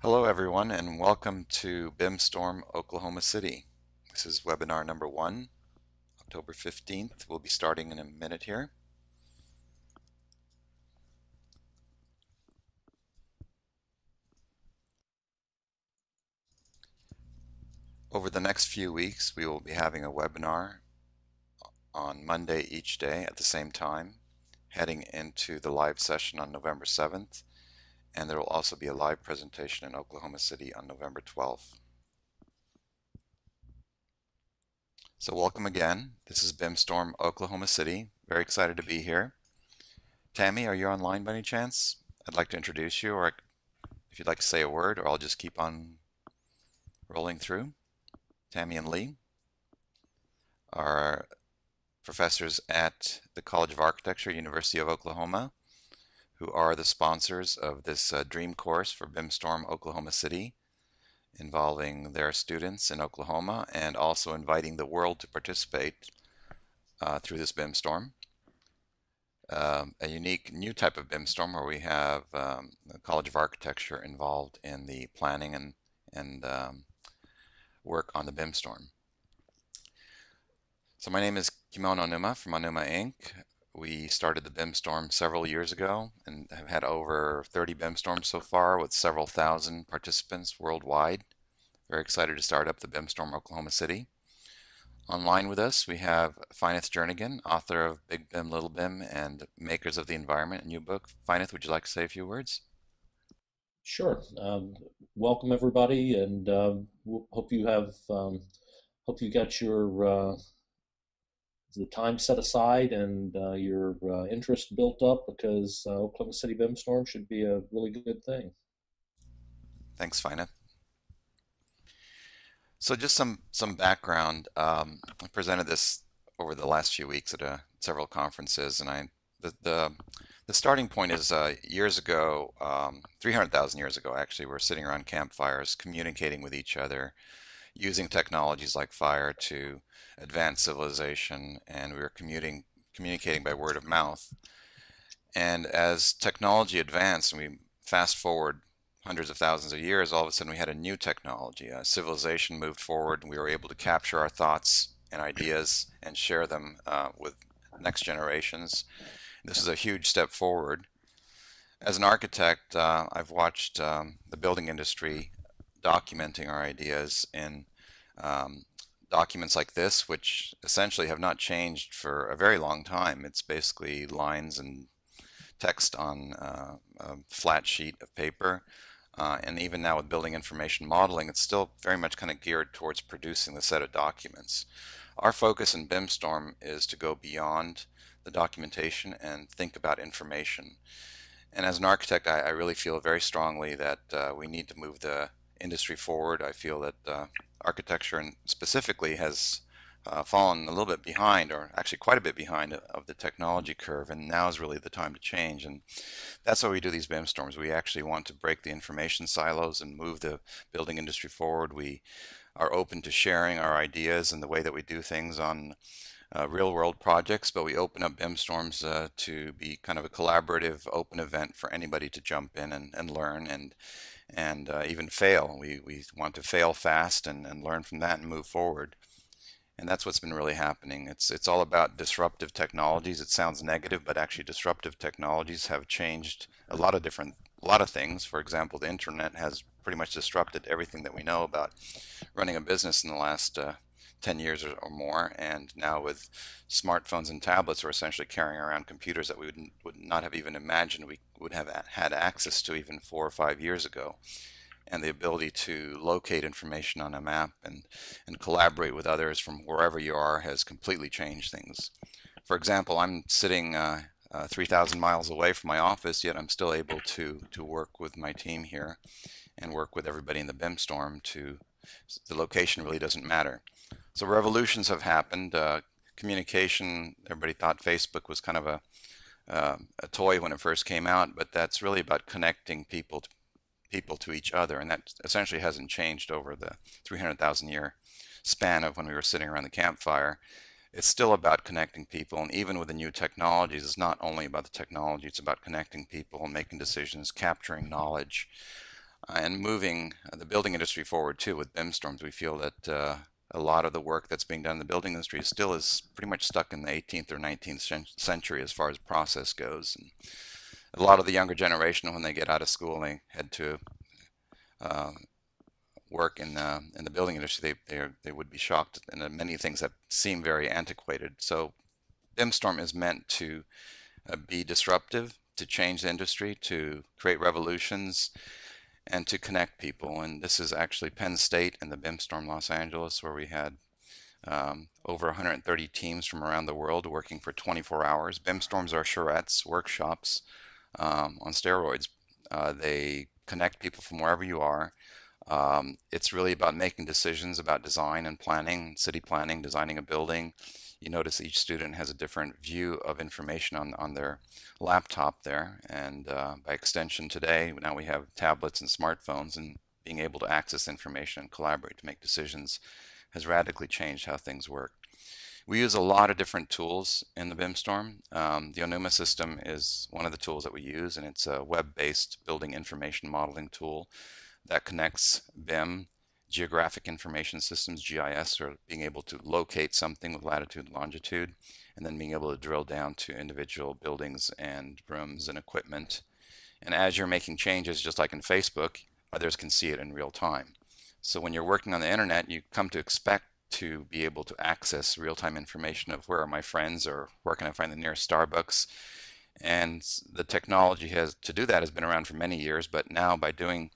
Hello everyone and welcome to BIMStorm Oklahoma City. This is webinar number one, October 15th. We'll be starting in a minute here. Over the next few weeks we will be having a webinar on Monday each day at the same time, heading into the live session on November 7th and there will also be a live presentation in Oklahoma City on November 12th. So welcome again. This is BIMStorm Oklahoma City. Very excited to be here. Tammy, are you online by any chance? I'd like to introduce you, or if you'd like to say a word, or I'll just keep on rolling through. Tammy and Lee are professors at the College of Architecture, University of Oklahoma who are the sponsors of this uh, dream course for BIMStorm Oklahoma City involving their students in Oklahoma and also inviting the world to participate uh, through this BIMStorm. Um, a unique new type of BIMStorm where we have um, the College of Architecture involved in the planning and, and um, work on the BIMStorm. So my name is Kimon Onuma from Onuma Inc. We started the BIM storm several years ago and have had over 30 BIM storms so far with several thousand participants worldwide. Very excited to start up the BIM storm Oklahoma City. Online with us, we have Finith Jernigan, author of Big BIM, Little BIM, and Makers of the Environment, a new book. Finith, would you like to say a few words? Sure. Um, welcome everybody, and uh, hope you have um, hope you got your uh, the time set aside and uh, your uh, interest built up because uh, Oklahoma City BIM Storm should be a really good thing. Thanks, Fina. So just some some background. Um, I presented this over the last few weeks at uh, several conferences, and I the the, the starting point is uh, years ago, um, 300,000 years ago, actually, we we're sitting around campfires, communicating with each other, using technologies like fire to advance civilization, and we were commuting, communicating by word of mouth. And as technology advanced, and we fast forward hundreds of thousands of years, all of a sudden we had a new technology. A civilization moved forward, and we were able to capture our thoughts and ideas and share them uh, with next generations. This is a huge step forward. As an architect, uh, I've watched um, the building industry documenting our ideas in um, documents like this, which essentially have not changed for a very long time. It's basically lines and text on uh, a flat sheet of paper. Uh, and even now with building information modeling, it's still very much kind of geared towards producing the set of documents. Our focus in BIMStorm is to go beyond the documentation and think about information. And as an architect, I, I really feel very strongly that uh, we need to move the industry forward. I feel that uh, architecture and specifically has uh, fallen a little bit behind, or actually quite a bit behind of the technology curve, and now is really the time to change. And that's why we do these BIM storms. We actually want to break the information silos and move the building industry forward. We are open to sharing our ideas and the way that we do things on uh, real world projects, but we open up BIM storms uh, to be kind of a collaborative, open event for anybody to jump in and, and learn and and uh, even fail. We, we want to fail fast and, and learn from that and move forward. And that's what's been really happening. It's, it's all about disruptive technologies. It sounds negative, but actually disruptive technologies have changed a lot of different, a lot of things. For example, the internet has pretty much disrupted everything that we know about running a business in the last uh, 10 years or, or, more. And now with smartphones and tablets, we're essentially carrying around computers that we would, would not have even imagined we would have had access to even four or five years ago. And the ability to locate information on a map and, and collaborate with others from wherever you are has completely changed things. For example, I'm sitting uh, uh, 3,000 miles away from my office, yet I'm still able to, to work with my team here and work with everybody in the BIM storm to, the location really doesn't matter. So revolutions have happened. Uh, communication, everybody thought Facebook was kind of a, uh, a toy when it first came out, but that's really about connecting people to people to each other, and that essentially hasn't changed over the 300,000 year span of when we were sitting around the campfire. It's still about connecting people, and even with the new technologies, it's not only about the technology, it's about connecting people and making decisions, capturing knowledge, and moving the building industry forward too with BIM storms. We feel that uh, a lot of the work that's being done in the building industry still is pretty much stuck in the 18th or 19th century as far as process goes. And a lot of the younger generation, when they get out of school and they head to uh, work in the, in the building industry, they, they, they would be shocked at many things that seem very antiquated. So BIMStorm is meant to uh, be disruptive, to change the industry, to create revolutions, and to connect people. And this is actually Penn State and the BIMStorm Los Angeles, where we had um, over 130 teams from around the world working for 24 hours. BIMStorms are charrettes, workshops um, on steroids. Uh, they connect people from wherever you are. Um, it's really about making decisions about design and planning, city planning, designing a building, you notice each student has a different view of information on, on their laptop there. And uh, by extension today, now we have tablets and smartphones and being able to access information and collaborate to make decisions has radically changed how things work. We use a lot of different tools in the BIMstorm. Um, the Onuma system is one of the tools that we use, and it's a web-based building information modeling tool that connects BIM geographic information systems, GIS, or being able to locate something with latitude and longitude, and then being able to drill down to individual buildings and rooms and equipment. And as you're making changes, just like in Facebook, others can see it in real time. So when you're working on the internet, you come to expect to be able to access real-time information of where are my friends or where can I find the nearest Starbucks. And the technology has to do that has been around for many years, but now by doing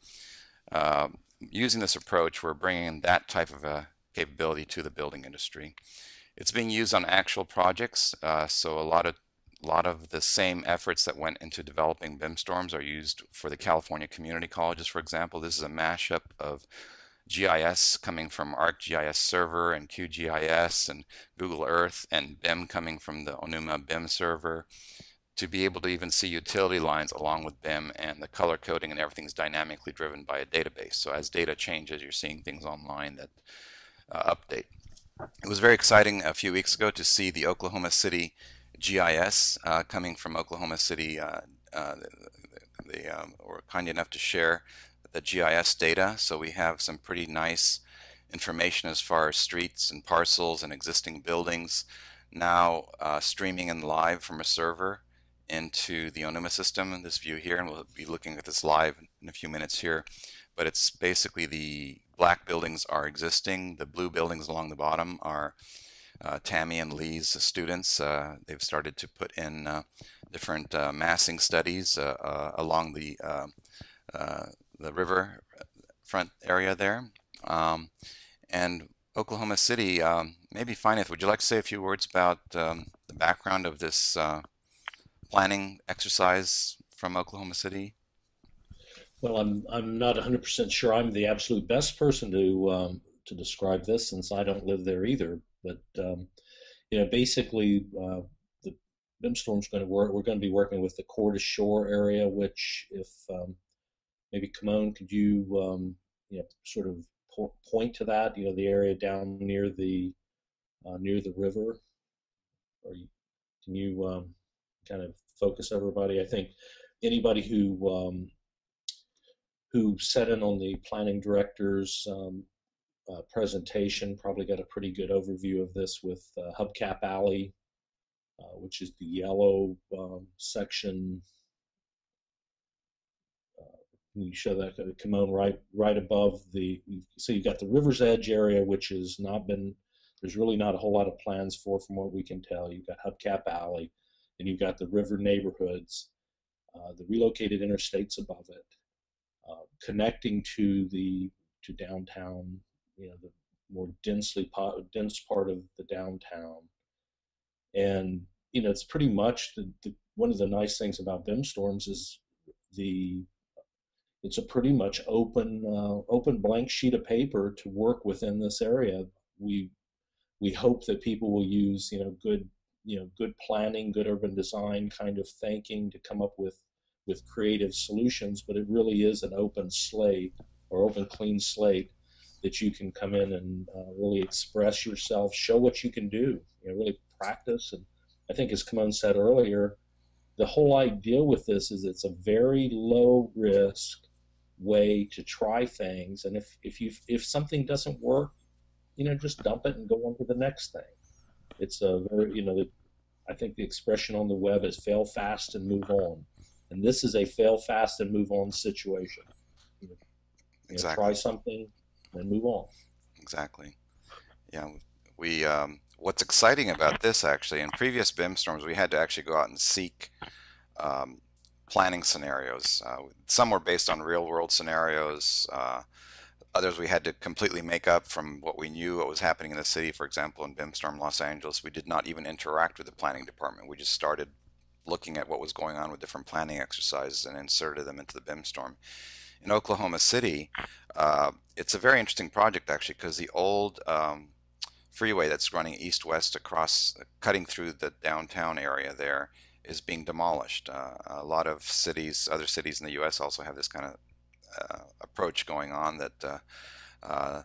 uh, using this approach, we're bringing that type of a capability to the building industry. It's being used on actual projects, uh, so a lot of a lot of the same efforts that went into developing BIM storms are used for the California community colleges, for example. This is a mashup of GIS coming from ArcGIS Server and QGIS and Google Earth and BIM coming from the Onuma BIM server to be able to even see utility lines along with BIM and the color coding and everything's dynamically driven by a database. So as data changes, you're seeing things online that uh, update. It was very exciting a few weeks ago to see the Oklahoma City GIS uh, coming from Oklahoma City. Uh, uh they um, were kind enough to share the GIS data, so we have some pretty nice information as far as streets and parcels and existing buildings now uh, streaming in live from a server into the Onuma system in this view here, and we'll be looking at this live in a few minutes here. But it's basically the black buildings are existing, the blue buildings along the bottom are uh, Tammy and Lee's students. Uh, they've started to put in uh, different uh, massing studies uh, uh, along the the river front area there. Um, and Oklahoma City, um, maybe Finith, would you like to say a few words about um, the background of this planning exercise from Oklahoma City? Well, I'm I'm not 100% sure I'm the absolute best person to um, to describe this since I don't live there either. But um, you know, basically, uh, the BIMstorm's going to work. We're going to be working with the core to shore area, which, if um, maybe Kimon, could you um, you know sort of po point to that? You know, the area down near the uh, near the river. Or you, can you um, kind of focus everybody. I think anybody who um, who sat in on the planning director's um, uh, presentation probably got a pretty good overview of this with uh, Hubcap Alley, uh, which is the yellow um, section. Uh, you show that uh, Kimon right right above the so you've got the river's edge area which has not been there's really not a whole lot of plans for from what we can tell you've got hubcap alley and you've got the river neighborhoods, uh, the relocated interstates above it, uh, connecting to the to downtown, you know, the more densely dense part of the downtown, and you know, it's pretty much the, the one of the nice things about BIM storms is the it's a pretty much open uh, open blank sheet of paper to work within this area. We we hope that people will use you know good you know good planning, good urban design kind of thinking to come up with with creative solutions. But it really is an open slate or open clean slate that you can come in and uh, really express yourself, show what you can do, you know, really practice. And I think, as Kimon said earlier, the whole idea with this is it's a very low risk, way to try things. And if if you if something doesn't work, you know, just dump it and go on to the next thing. It's a very you know, I think the expression on the web is fail fast and move on, and this is a fail fast and move on situation. You know, exactly. try something and move on. Exactly. Yeah, we. Um, what's exciting about this actually, in previous BIM storms, we had to actually go out and seek um, planning scenarios. Uh, some were based on real world scenarios. Uh, others we had to completely make up from what we knew what was happening in the city. For example, in BIMstorm Los Angeles, we did not even interact with the planning department. We just started looking at what was going on with different planning exercises and inserted them into the BIMstorm. In Oklahoma City, uh, it's a very interesting project actually because the old um, freeway that's running east-west across, cutting through the downtown area there, is being demolished. Uh, a lot of cities, other cities in the U.S. also have this kind of approach going on that uh, uh,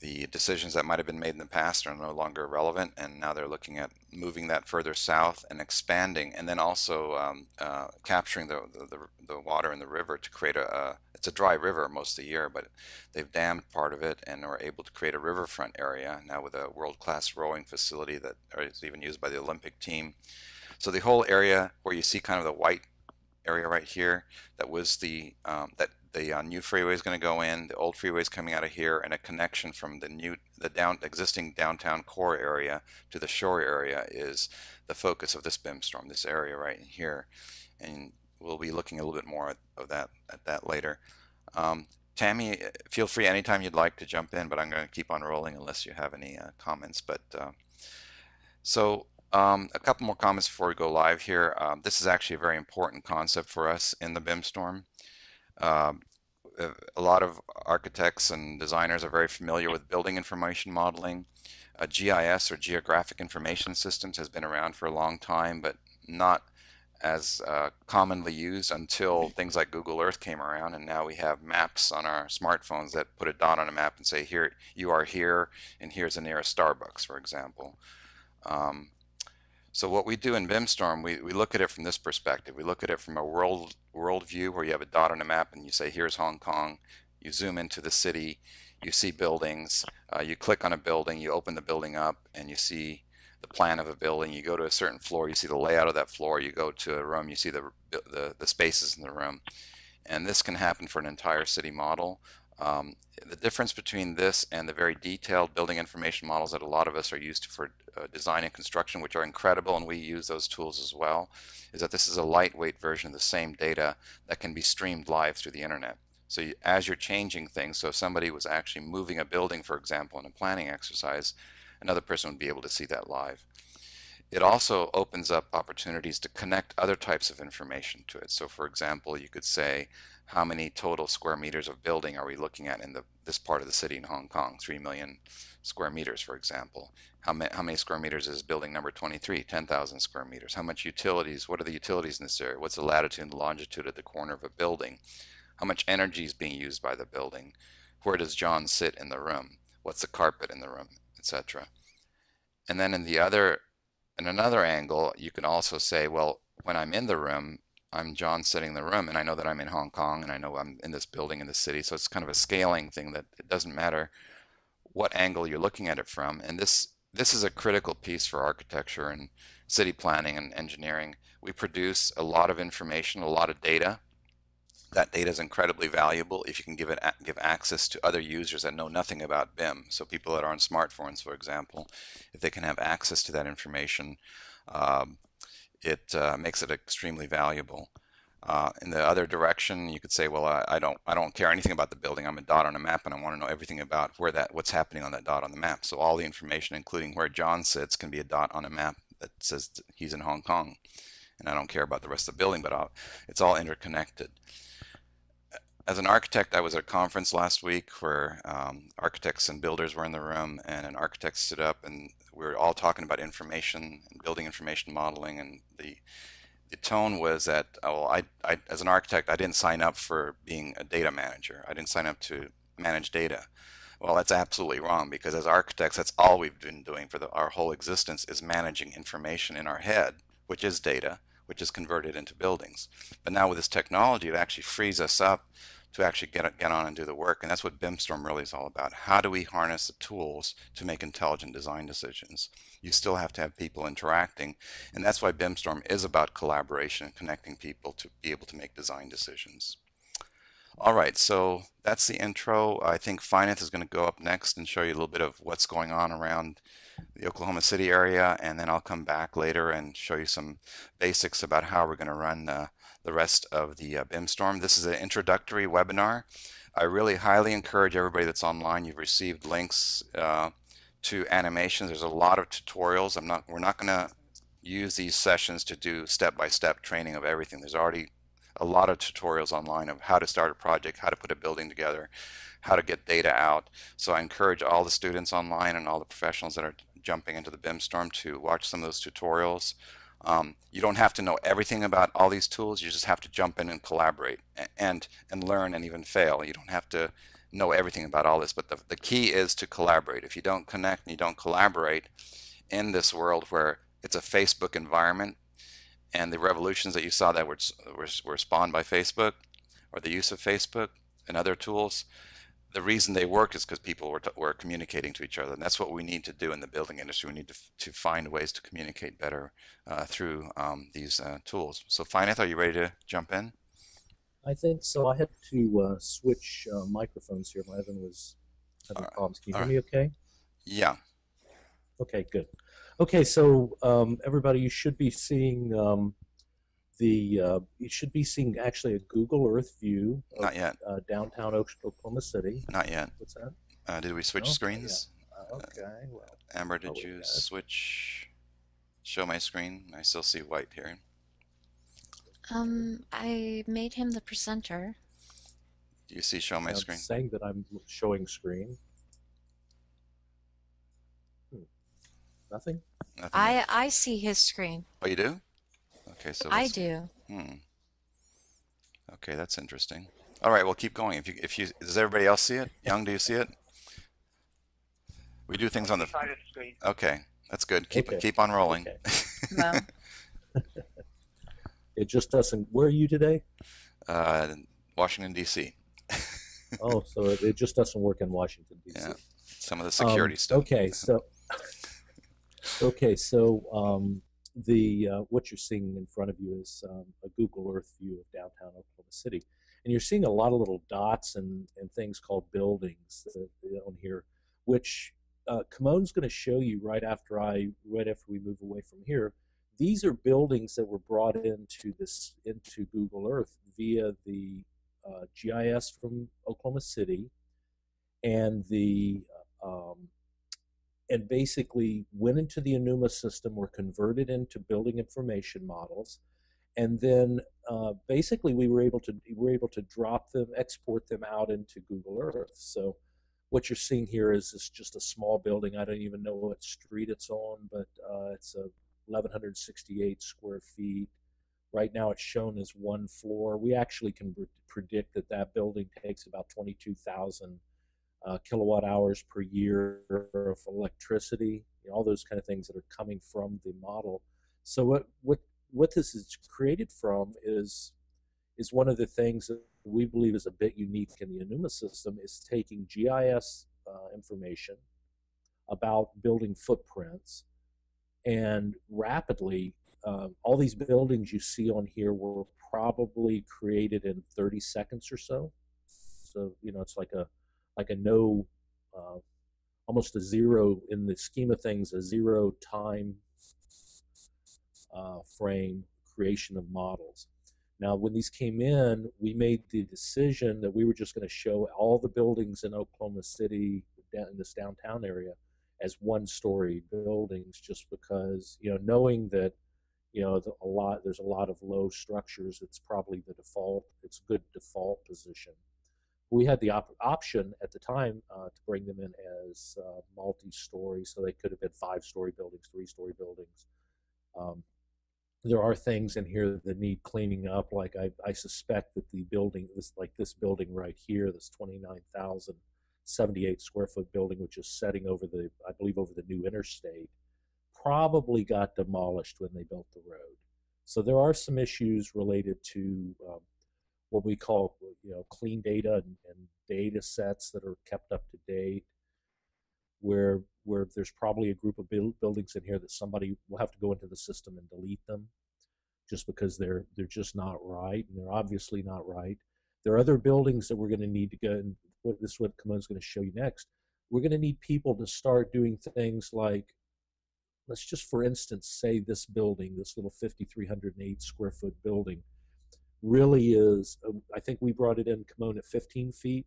the decisions that might have been made in the past are no longer relevant, and now they're looking at moving that further south and expanding, and then also um, uh, capturing the, the, the water in the river to create a, a, it's a dry river most of the year, but they've dammed part of it and are able to create a riverfront area now with a world-class rowing facility that is even used by the Olympic team. So the whole area where you see kind of the white area right here, that was the um, that the uh, new freeway is going to go in, the old freeway is coming out of here, and a connection from the new the down existing downtown core area to the shore area is the focus of this BIM storm, this area right here, and we'll be looking a little bit more of that at that later. Um, Tammy, feel free anytime you'd like to jump in, but I'm going to keep on rolling unless you have any uh, comments. But uh, so um, a couple more comments before we go live here. Um, this is actually a very important concept for us in the BIM storm. Um, a lot of architects and designers are very familiar with building information modeling. Uh, GIS or Geographic Information Systems has been around for a long time, but not as uh, commonly used until things like Google Earth came around, and now we have maps on our smartphones that put a dot on a map and say, "Here, you are here, and here's the nearest Starbucks," for example. Um, so what we do in BIMstorm, we, we look at it from this perspective. We look at it from a world world view where you have a dot on a map and you say, here's Hong Kong. You zoom into the city, you see buildings, uh, you click on a building, you open the building up and you see the plan of a building. You go to a certain floor, you see the layout of that floor. You go to a room, you see the, the, the spaces in the room. And this can happen for an entire city model. Um, the difference between this and the very detailed building information models that a lot of us are used to for uh, design and construction, which are incredible, and we use those tools as well, is that this is a lightweight version of the same data that can be streamed live through the internet. So you, as you're changing things, so if somebody was actually moving a building, for example, in a planning exercise, another person would be able to see that live. It also opens up opportunities to connect other types of information to it. So for example, you could say, how many total square meters of building are we looking at in the, this part of the city in Hong Kong? 3 million square meters, for example. How, ma how many square meters is building number 23? 10,000 square meters. How much utilities? What are the utilities in this area? What's the latitude and longitude at the corner of a building? How much energy is being used by the building? Where does John sit in the room? What's the carpet in the room, etc. And then in the other, in another angle, you can also say, well, when I'm in the room, I'm John sitting in the room and I know that I'm in Hong Kong and I know I'm in this building in the city. So it's kind of a scaling thing that it doesn't matter what angle you're looking at it from. And this this is a critical piece for architecture and city planning and engineering. We produce a lot of information, a lot of data. That data is incredibly valuable if you can give it give access to other users that know nothing about BIM. So people that are on smartphones, for example, if they can have access to that information, um, it uh, makes it extremely valuable. Uh, in the other direction, you could say, well, I, I, don't, I don't care anything about the building. I'm a dot on a map, and I want to know everything about where that, what's happening on that dot on the map. So all the information, including where John sits, can be a dot on a map that says he's in Hong Kong, and I don't care about the rest of the building, but I'll, it's all interconnected. As an architect, I was at a conference last week where um, architects and builders were in the room, and an architect stood up and we were all talking about information and building information modeling and the the tone was that oh, well, I, I as an architect I didn't sign up for being a data manager. I didn't sign up to manage data. Well that's absolutely wrong because as architects that's all we've been doing for the, our whole existence is managing information in our head which is data which is converted into buildings. But now with this technology it actually frees us up to actually get get on and do the work. And that's what BIMstorm really is all about. How do we harness the tools to make intelligent design decisions? You still have to have people interacting, and that's why BIMstorm is about collaboration and connecting people to be able to make design decisions. All right, so that's the intro. I think Finith is going to go up next and show you a little bit of what's going on around the Oklahoma City area, and then I'll come back later and show you some basics about how we're going to run uh, the rest of the uh, BIMstorm. This is an introductory webinar. I really highly encourage everybody that's online. You've received links uh, to animations. There's a lot of tutorials. I'm not. We're not going to use these sessions to do step-by-step -step training of everything. There's already a lot of tutorials online of how to start a project, how to put a building together, how to get data out. So I encourage all the students online and all the professionals that are jumping into the BIMstorm to watch some of those tutorials. Um, you don't have to know everything about all these tools. You just have to jump in and collaborate and and learn and even fail. You don't have to know everything about all this, but the, the key is to collaborate. If you don't connect and you don't collaborate in this world where it's a Facebook environment and the revolutions that you saw that were, were, were spawned by Facebook or the use of Facebook and other tools, the reason they work is because people were, were communicating to each other. And that's what we need to do in the building industry. We need to, to find ways to communicate better uh, through um, these uh, tools. So, Finith, are you ready to jump in? I think so. I had to uh, switch uh, microphones here. My other was having right. problems. Can you All hear right. me okay? Yeah. Okay, good. Okay, so um, everybody, you should be seeing um, the uh, you should be seeing actually a Google Earth view. Of, Not yet. Uh, downtown Oklahoma City. Not yet. What's that? Uh, did we switch okay, screens? Uh, okay. Well, Amber, did oh, you switch? Show my screen. I still see white here. Um, I made him the presenter. Do you see show my I'm screen? Saying that I'm showing screen. Hmm. Nothing. Nothing I I see his screen. Oh, you do? Okay, so I do. Hmm. Okay, that's interesting. All right, well, keep going. If you, if you, does everybody else see it? Young, do you see it? We do things on the. Screen. Okay, that's good. Keep okay. keep on rolling. Okay. it just doesn't. Where are you today? Uh, Washington D.C. oh, so it, it, just doesn't work in Washington D.C. Yeah, some of the security um, stuff. Okay, so. Okay, so um, the uh, what you're seeing in front of you is um, a Google Earth view of downtown Oklahoma City, and you're seeing a lot of little dots and, and things called buildings on here, which uh, going to show you right after I right after we move away from here. These are buildings that were brought into this into Google Earth via the uh, GIS from Oklahoma City and the um, and basically went into the Onuma system, were converted into building information models, and then uh, basically we were able to we were able to drop them, export them out into Google Earth. So what you're seeing here is, is just a small building. I don't even know what street it's on, but uh, it's a 1168 square feet. Right now it's shown as one floor. We actually can predict that that building takes about 22,000 uh, kilowatt hours per year of electricity, you know, all those kind of things that are coming from the model. So what what what this is created from is is one of the things that we believe is a bit unique in the Onuma system is taking GIS uh, information about building footprints and rapidly uh, all these buildings you see on here were probably created in 30 seconds or so. So you know it's like a like a no, uh, almost a zero in the scheme of things, a zero time uh, frame creation of models. Now, when these came in, we made the decision that we were just going to show all the buildings in Oklahoma City, in this downtown area, as one-story buildings, just because you know, knowing that you know a lot, there's a lot of low structures. It's probably the default. It's good default position we had the op- option at the time uh, to bring them in as uh, multi-story, so they could have been five-story buildings, three-story buildings. Um, there are things in here that need cleaning up. Like I, I suspect that the building, this like this building right here, this 29,078 square foot building, which is setting over the, I believe, over the new interstate, probably got demolished when they built the road. So there are some issues related to um, what we call you know clean data and, and data sets that are kept up to date where where there's probably a group of buildings in here that somebody will have to go into the system and delete them just because they're they're just not right and they're obviously not right. There are other buildings that we're going to need to go and what this is what Kimon's going to show you next. We're going to need people to start doing things like let's just for instance say this building this little 5308 square foot building really is um, i think we brought it in Kimon at 15 feet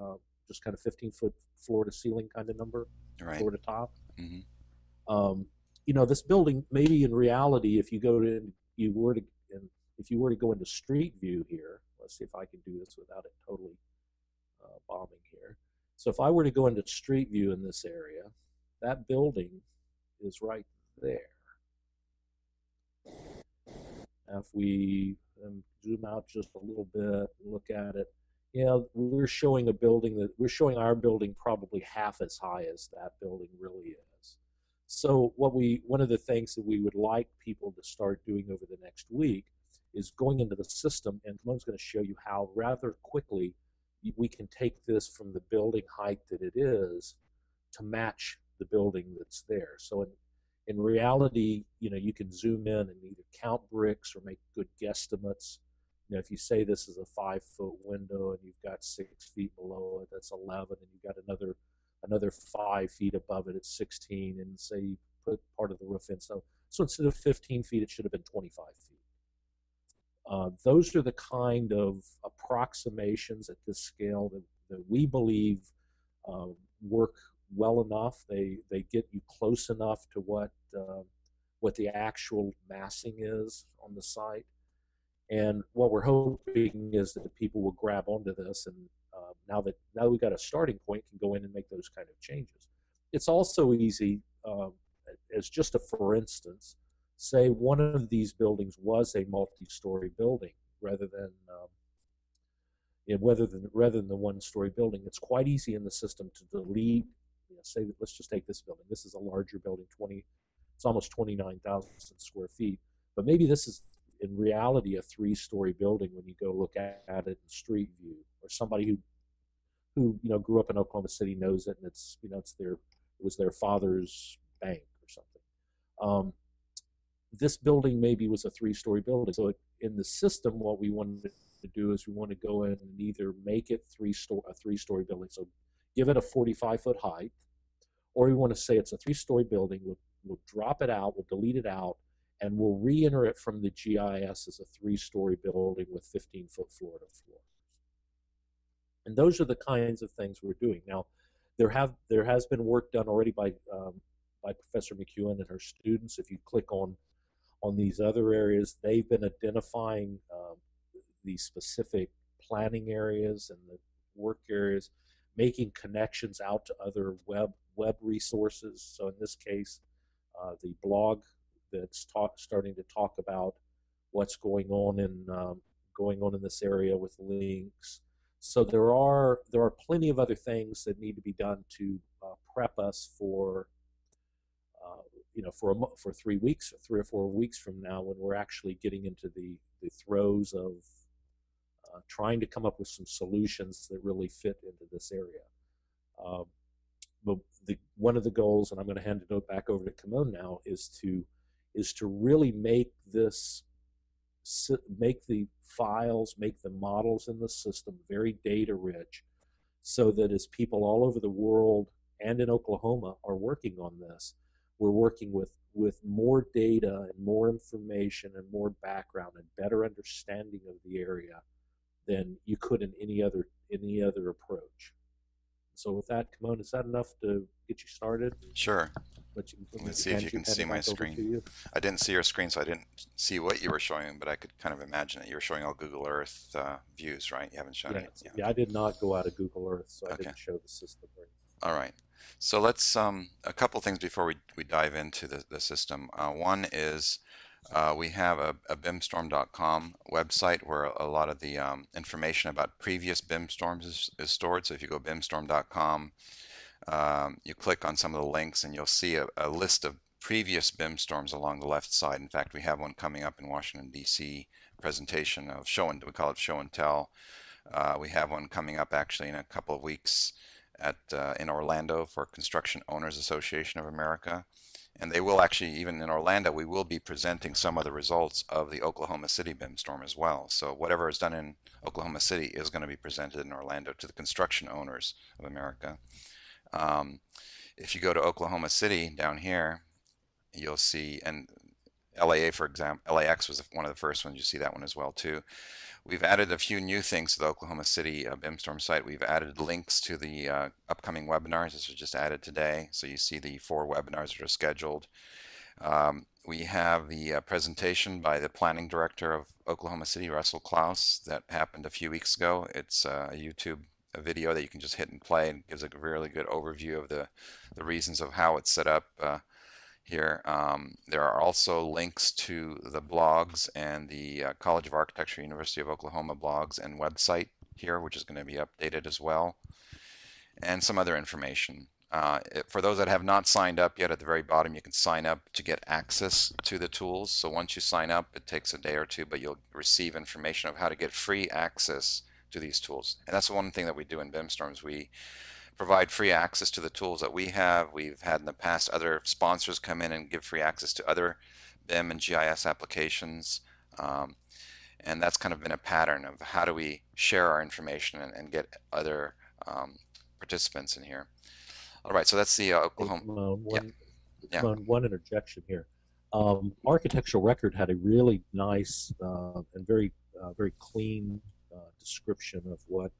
uh, just kind of 15 foot floor to ceiling kind of number right. floor to top mm-hmm. um, you know this building maybe in reality if you go to you were to if you were to go into street view here let's see if i can do this without it totally uh, bombing here so if I were to go into street view in this area, that building is right there. Now if we um, zoom out just a little bit and look at it, yeah, we're showing a building that we're showing our building probably half as high as that building really is. So what we one of the things that we would like people to start doing over the next week is going into the system, and Kimon's going to show you how rather quickly we can take this from the building height that it is to match the building that's there. So in, in reality, you know, you can zoom in and either count bricks or make good guesstimates. You know, if you say this is a five foot window and you've got six feet below it, that's 11, and you've got another another five feet above it, it's 16, and say you put part of the roof in. So, so instead of 15 feet, it should have been 25 feet. Uh, those are the kind of approximations at this scale that, that we believe uh, work well enough. They they get you close enough to what uh, what the actual massing is on the site. And what we're hoping is that people will grab onto this, and uh, now that now we've got a starting point, can go in and make those kind of changes. It's also easy uh, as just a for instance say one of these buildings was a multi-story building rather than um, rather than rather than the one-story building, it's quite easy in the system to delete. Know, say that let's just take this building. This is a larger building, 20. It's almost 29,000 square feet, but maybe this is in reality a three-story building when you go look at, at it in street view, or somebody who who you know grew up in Oklahoma City knows it, and it's you know it's their it was their father's bank or something. Um, this building maybe was a three-story building. So in the system, what we wanted to do is we want to go in and either make it three sto- a three-story building, so give it a 45-foot height, or we want to say it's a three-story building. We'll, we'll drop it out, we'll delete it out, and we'll re-enter it from the GIS as a three-story building with 15-foot floor to floor. And those are the kinds of things we're doing now. There have there has been work done already by um, by Professor McEwen and her students. If you click on on these other areas. They've been identifying um, the specific planning areas and the work areas, making connections out to other web web resources. So in this case, uh, the blog that's talk, starting to talk about what's going on in um, going on in this area with links. So there are there are plenty of other things that need to be done to uh, prep us for you know, for a, for three weeks, or three or four weeks from now, when we're actually getting into the the throes of uh, trying to come up with some solutions that really fit into this area. Um, the, one of the goals, and I'm going to hand it back over to Kimon now, is to is to really make this make the files, make the models in the system very data rich, so that as people all over the world and in Oklahoma are working on this, we're working with with more data and more information and more background and better understanding of the area than you could in any other any other approach. So with that, Kimon, is that enough to get you started? Sure. Let you, Let's see if you can see my screen. I didn't see your screen, so I didn't see what you were showing, but I could kind of imagine it. You were showing all Google Earth uh, views, right? You haven't shown yeah, it. Yeah. yeah, I did not go out of Google Earth, so I okay. didn't show the system. Right. All right. So let's, um, a couple things before we, we dive into the, the system. Uh, one is uh, we have a, a bimstorm.com website where a lot of the um, information about previous BIM storms is, is, stored. So if you go bimstorm.com, um, you click on some of the links and you'll see a, a, list of previous BIM storms along the left side. In fact, we have one coming up in Washington, D.C. presentation of show and we call it show and tell. Uh, we have one coming up actually in a couple of weeks at uh, in Orlando for Construction Owners Association of America. And they will actually, even in Orlando, we will be presenting some of the results of the Oklahoma City BIM storm as well. So whatever is done in Oklahoma City is going to be presented in Orlando to the construction owners of America. Um, if you go to Oklahoma City down here, you'll see, and LAA, for example, LAX was one of the first ones. You see that one as well too. We've added a few new things to the Oklahoma City uh, BIMStorm site. We've added links to the uh, upcoming webinars. This was just added today. So you see the four webinars that are scheduled. Um, we have the uh, presentation by the planning director of Oklahoma City, Russell Claus, that happened a few weeks ago. It's uh, a YouTube a video that you can just hit and play and gives a really good overview of the, the reasons of how it's set up uh, here. Um, there are also links to the blogs and the uh, College of Architecture, University of Oklahoma blogs and website here, which is going to be updated as well, and some other information. Uh, for those that have not signed up yet, at the very bottom, you can sign up to get access to the tools. So once you sign up, it takes a day or two, but you'll receive information of how to get free access to these tools. And that's one thing that we do in BIMstorms. We provide free access to the tools that we have. We've had in the past other sponsors come in and give free access to other BIM and GIS applications. Um, and that's kind of been a pattern of how do we share our information and, and get other um, participants in here. All right, so that's the uh, Oklahoma. Hey, one, yeah. One, one interjection here. Um, Architectural Record had a really nice uh, and very, uh, very clean uh, description of what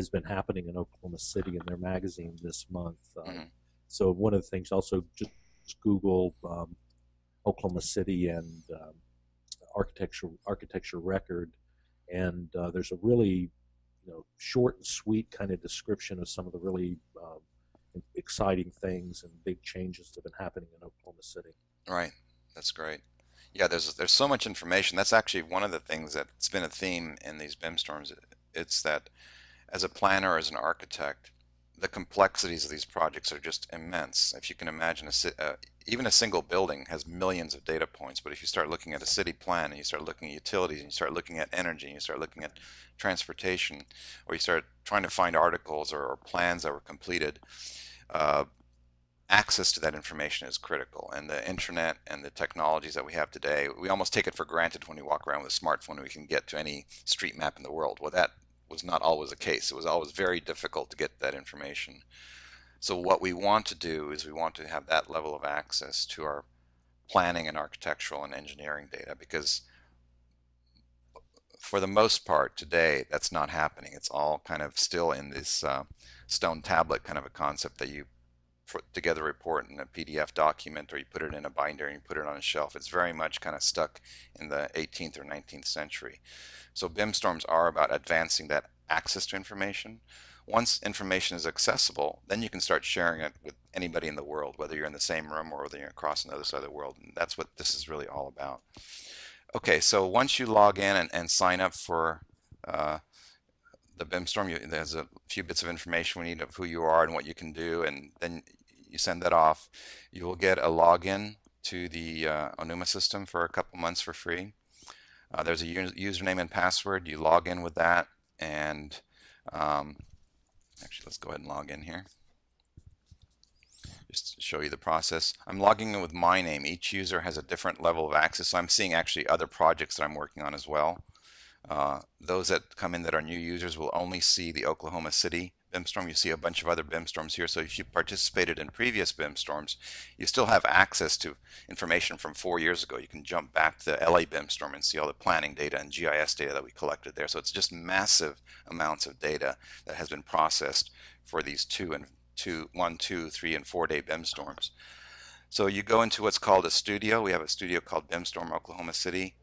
has been happening in Oklahoma City in their magazine this month. Uh, mm-hmm. So one of the things also just Google um, Oklahoma City and um, architecture architecture record, and uh, there's a really you know short and sweet kind of description of some of the really um, exciting things and big changes that have been happening in Oklahoma City. Right, that's great. Yeah, there's there's so much information. That's actually one of the things that's been a theme in these BIM storms. It's that as a planner, as an architect, the complexities of these projects are just immense. If you can imagine, a, uh, even a single building has millions of data points, but if you start looking at a city plan and you start looking at utilities and you start looking at energy and you start looking at transportation, or you start trying to find articles or, or plans that were completed, uh, access to that information is critical. And the internet and the technologies that we have today, we almost take it for granted when we walk around with a smartphone and we can get to any street map in the world. Well, that was not always the case. It was always very difficult to get that information. So what we want to do is we want to have that level of access to our planning and architectural and engineering data because for the most part today that's not happening. It's all kind of still in this uh, stone tablet kind of a concept that you together a report in a PDF document or you put it in a binder and you put it on a shelf. It's very much kind of stuck in the 18th or 19th century. So BIM storms are about advancing that access to information. Once information is accessible, then you can start sharing it with anybody in the world, whether you're in the same room or whether you're across another side of the world. And that's what this is really all about. Okay, so once you log in and, and sign up for uh, the BIM storm, you, there's a few bits of information we need of who you are and what you can do, and then you send that off. You will get a login to the uh, Onuma system for a couple months for free. Uh, there's a username and password. You log in with that, and um, actually, let's go ahead and log in here. Just to show you the process. I'm logging in with my name. Each user has a different level of access. So I'm seeing actually other projects that I'm working on as well. Uh, those that come in that are new users will only see the Oklahoma City BIM storm. You see a bunch of other BIM storms here. So if you participated in previous BIM storms, you still have access to information from four years ago. You can jump back to the LA BIM storm and see all the planning data and GIS data that we collected there. So it's just massive amounts of data that has been processed for these two and two, one, two, three, and four day BIM storms. So you go into what's called a studio. We have a studio called BIMstorm Oklahoma City.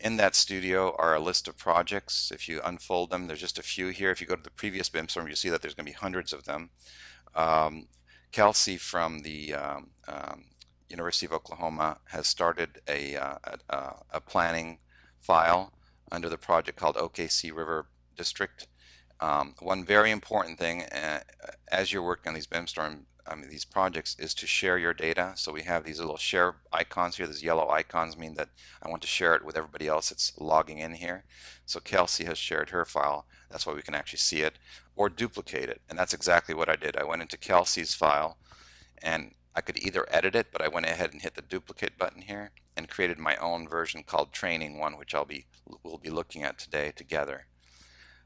In that studio are a list of projects. If you unfold them, there's just a few here. If you go to the previous BIM storm, you see that there's going to be hundreds of them. Um, Kelsey from the um, um, University of Oklahoma has started a, uh, a, a, planning file under the project called OKC River District. Um, one very important thing uh, as you're working on these BIM storm I mean, these projects is to share your data. So we have these little share icons here. These yellow icons mean that I want to share it with everybody else that's logging in here. So Kelsey has shared her file. That's why we can actually see it or duplicate it. And that's exactly what I did. I went into Kelsey's file and I could either edit it, but I went ahead and hit the duplicate button here and created my own version called training one, which I'll be we'll be looking at today together.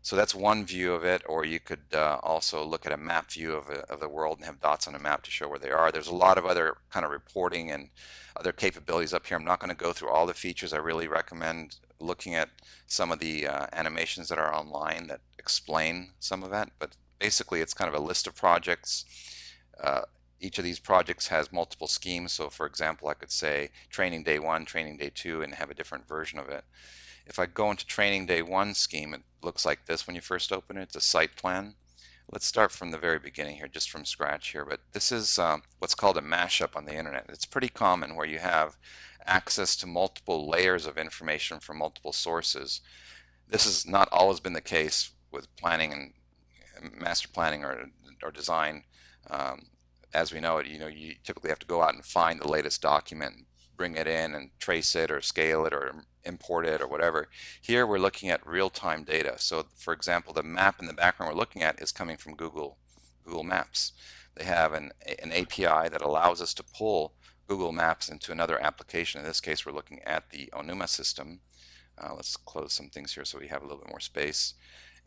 So that's one view of it, or you could uh, also look at a map view of, a, of the world and have dots on a map to show where they are. There's a lot of other kind of reporting and other capabilities up here. I'm not going to go through all the features. I really recommend looking at some of the uh, animations that are online that explain some of that. But basically, it's kind of a list of projects. Uh, each of these projects has multiple schemes. So for example, I could say training day one, training day two, and have a different version of it. If I go into training day one scheme, looks like this when you first open it. It's a site plan. Let's start from the very beginning here, just from scratch here. But this is um, what's called a mashup on the internet. It's pretty common where you have access to multiple layers of information from multiple sources. This has not always been the case with planning and master planning or, or design. Um, as we know it, you know, you typically have to go out and find the latest document, bring it in and trace it or scale it or import it or whatever. Here we're looking at real-time data. So for example, the map in the background we're looking at is coming from Google, Google Maps. They have an, an API that allows us to pull Google Maps into another application. In this case, we're looking at the Onuma system. Uh, let's close some things here so we have a little bit more space.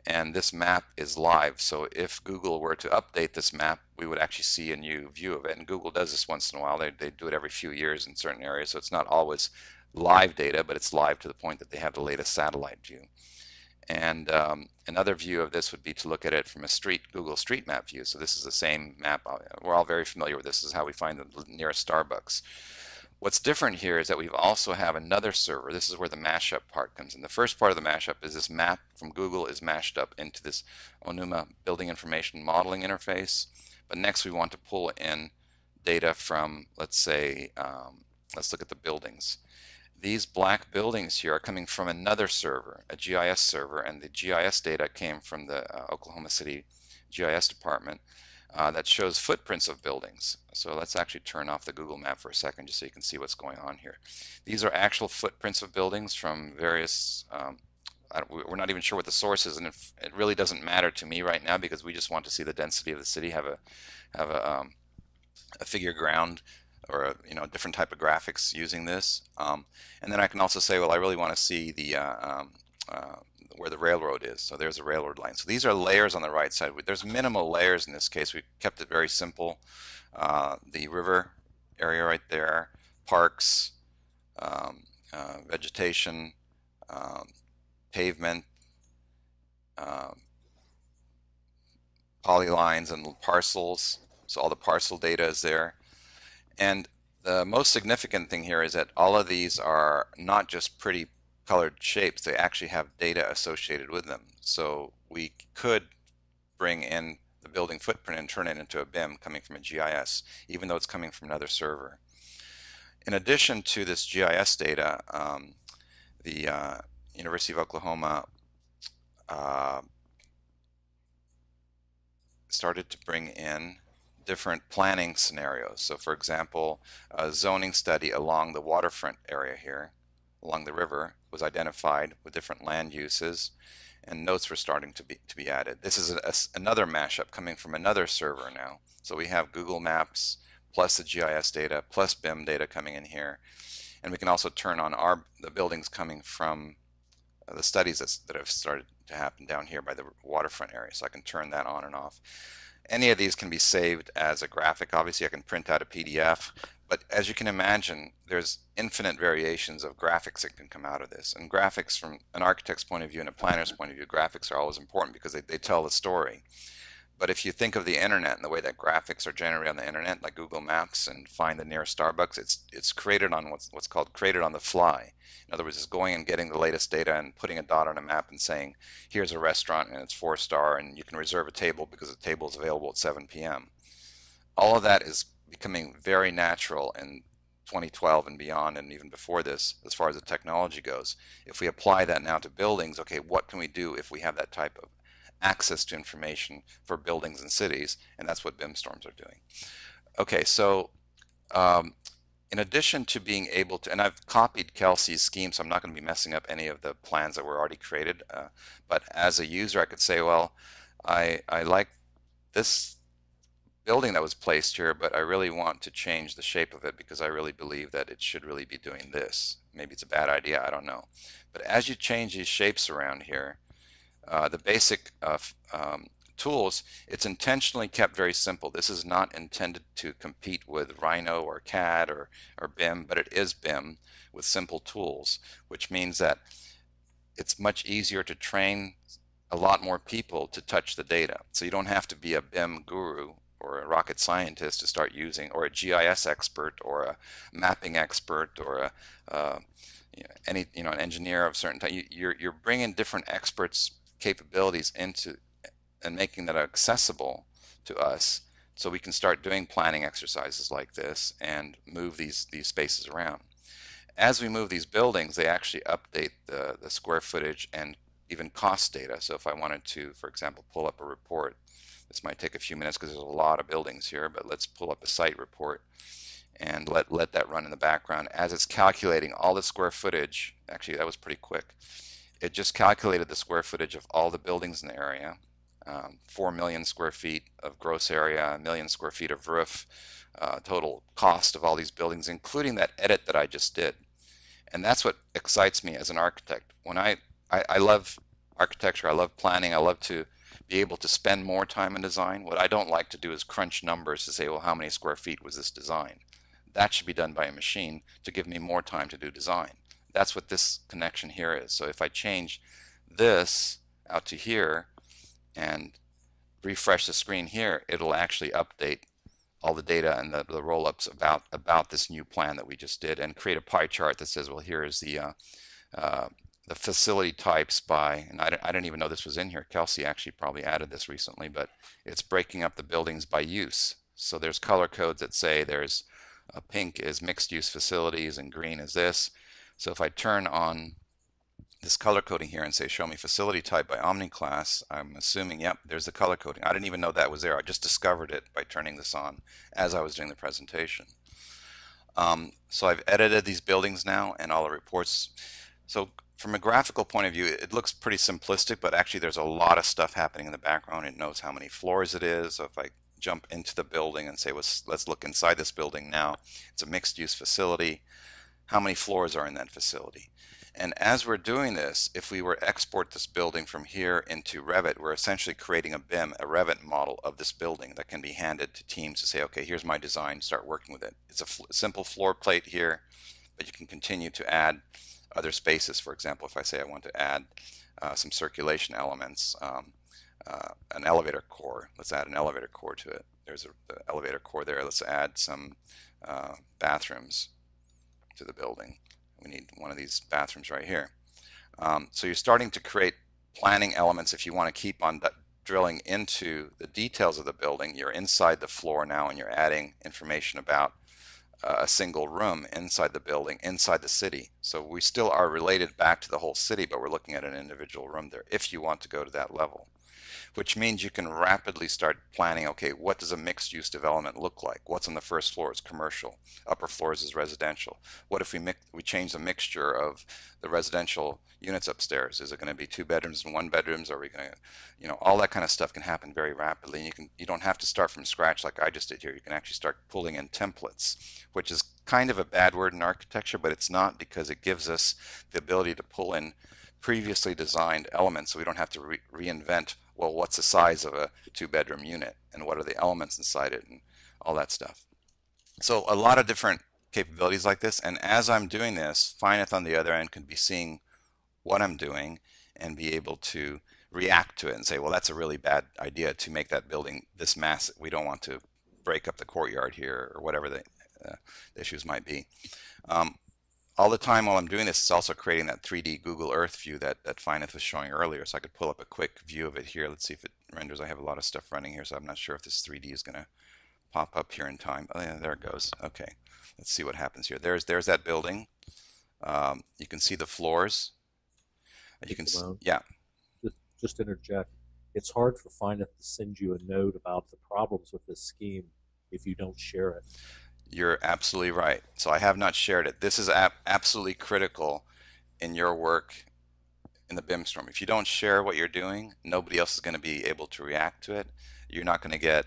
And this map is live. So if Google were to update this map, we would actually see a new view of it. And Google does this once in a while. They, they do it every few years in certain areas. So it's not always live data, but it's live to the point that they have the latest satellite view. And um, another view of this would be to look at it from a street Google Street Map view. So this is the same map. Uh, we're all very familiar with this. this is how we find the nearest Starbucks. What's different here is that we also have another server. This is where the mashup part comes in. The first part of the mashup is this map from Google is mashed up into this Onuma building information modeling interface. But next we want to pull in data from, let's say, um, let's look at the buildings these black buildings here are coming from another server, a GIS server, and the GIS data came from the uh, Oklahoma City GIS department uh, that shows footprints of buildings. So let's actually turn off the Google map for a second just so you can see what's going on here. These are actual footprints of buildings from various, um, we're not even sure what the source is, and it really doesn't matter to me right now because we just want to see the density of the city, have a, have a, um, a figure ground or a you know different type of graphics using this. Um, and then I can also say, well, I really want to see the uh, um, uh, where the railroad is. So there's a railroad line. So these are layers on the right side. There's minimal layers in this case. We kept it very simple. Uh, the river area right there, parks, um, uh, vegetation, um, pavement, um, polylines and parcels. So all the parcel data is there. And the most significant thing here is that all of these are not just pretty colored shapes, they actually have data associated with them. So we could bring in the building footprint and turn it into a BIM coming from a GIS, even though it's coming from another server. In addition to this GIS data, um, the uh, University of Oklahoma uh, started to bring in different planning scenarios. So for example, a zoning study along the waterfront area here, along the river, was identified with different land uses and notes were starting to be to be added. This is a, a, another mashup coming from another server now. So we have Google Maps plus the GIS data plus BIM data coming in here. And we can also turn on our the buildings coming from uh, the studies that's, that have started to happen down here by the waterfront area. So I can turn that on and off. Any of these can be saved as a graphic. Obviously, I can print out a PDF, but as you can imagine, there's infinite variations of graphics that can come out of this. And graphics from an architect's point of view and a planner's point of view, graphics are always important because they, they tell the story. But if you think of the internet and the way that graphics are generated on the internet, like Google Maps and find the nearest Starbucks, it's it's created on what's what's called created on the fly. In other words, it's going and getting the latest data and putting a dot on a map and saying, here's a restaurant and it's four star and you can reserve a table because the table is available at 7 p.m. All of that is becoming very natural in 2012 and beyond and even before this as far as the technology goes. If we apply that now to buildings, okay, what can we do if we have that type of access to information for buildings and cities, and that's what BIM storms are doing. Okay, so um, in addition to being able to, and I've copied Kelsey's scheme, so I'm not going to be messing up any of the plans that were already created. Uh, but as a user, I could say, well, I, I like this building that was placed here, but I really want to change the shape of it because I really believe that it should really be doing this. Maybe it's a bad idea, I don't know. But as you change these shapes around here, uh, the basic uh, um, tools, it's intentionally kept very simple. This is not intended to compete with Rhino or CAD or, or BIM, but it is BIM with simple tools, which means that it's much easier to train a lot more people to touch the data. So you don't have to be a BIM guru or a rocket scientist to start using, or a GIS expert, or a mapping expert, or a uh, you know, any you know an engineer of certain type. You, you're you're bringing different experts capabilities into and making that accessible to us so we can start doing planning exercises like this and move these these spaces around. As we move these buildings, they actually update the, the square footage and even cost data. So if I wanted to, for example, pull up a report, this might take a few minutes because there's a lot of buildings here, but let's pull up a site report and let, let that run in the background. As it's calculating all the square footage, actually that was pretty quick, it just calculated the square footage of all the buildings in the area um, 4 million square feet of gross area, a million square feet of roof, uh, total cost of all these buildings, including that edit that I just did. And that's what excites me as an architect. When I, I, I love architecture, I love planning, I love to be able to spend more time in design. What I don't like to do is crunch numbers to say, well, how many square feet was this design? That should be done by a machine to give me more time to do design. That's what this connection here is. So if I change this out to here, and refresh the screen here, it'll actually update all the data and the, the roll-ups about about this new plan that we just did and create a pie chart that says, well, here is the uh, uh, the facility types by, and I don't, I don't even know this was in here. Kelsey actually probably added this recently, but it's breaking up the buildings by use. So there's color codes that say there's uh, pink is mixed use facilities and green is this. So if I turn on this color coding here and say show me facility type by OmniClass, I'm assuming, yep, there's the color coding. I didn't even know that was there. I just discovered it by turning this on as I was doing the presentation. Um, so I've edited these buildings now and all the reports. So from a graphical point of view, it looks pretty simplistic, but actually there's a lot of stuff happening in the background. It knows how many floors it is. So if I jump into the building and say, well, let's look inside this building now, it's a mixed use facility. How many floors are in that facility? And as we're doing this, if we were export this building from here into Revit, we're essentially creating a BIM, a Revit model of this building that can be handed to teams to say, okay, here's my design, start working with it. It's a simple floor plate here, but you can continue to add other spaces. For example, if I say I want to add uh, some circulation elements, um, uh, an elevator core, let's add an elevator core to it. There's an the elevator core there. Let's add some uh, bathrooms to the building we need one of these bathrooms right here. Um, so you're starting to create planning elements if you want to keep on drilling into the details of the building. You're inside the floor now and you're adding information about uh, a single room inside the building, inside the city. So we still are related back to the whole city, but we're looking at an individual room there if you want to go to that level which means you can rapidly start planning, okay, what does a mixed use development look like? What's on the first floor is commercial, upper floors is residential. What if we mix, we change the mixture of the residential units upstairs? Is it going to be two bedrooms and one bedrooms? Are we going to, you know, all that kind of stuff can happen very rapidly. And you can, you don't have to start from scratch like I just did here. You can actually start pulling in templates, which is kind of a bad word in architecture, but it's not because it gives us the ability to pull in previously designed elements so we don't have to re reinvent well, what's the size of a two bedroom unit and what are the elements inside it and all that stuff. So a lot of different capabilities like this. And as I'm doing this, Finith on the other end can be seeing what I'm doing and be able to react to it and say, well, that's a really bad idea to make that building this massive. We don't want to break up the courtyard here or whatever the, uh, the issues might be. Um, all the time while I'm doing this, it's also creating that 3D Google Earth view that, that Finith was showing earlier. So I could pull up a quick view of it here. Let's see if it renders. I have a lot of stuff running here, so I'm not sure if this 3D is going to pop up here in time. Oh, yeah, there it goes. Okay, let's see what happens here. There's there's that building. Um, you can see the floors. You can, see, yeah. Just, just interject. it's hard for Finith to send you a note about the problems with this scheme if you don't share it. You're absolutely right. So I have not shared it. This is ab absolutely critical in your work in the BIM storm. If you don't share what you're doing, nobody else is going to be able to react to it. You're not going to get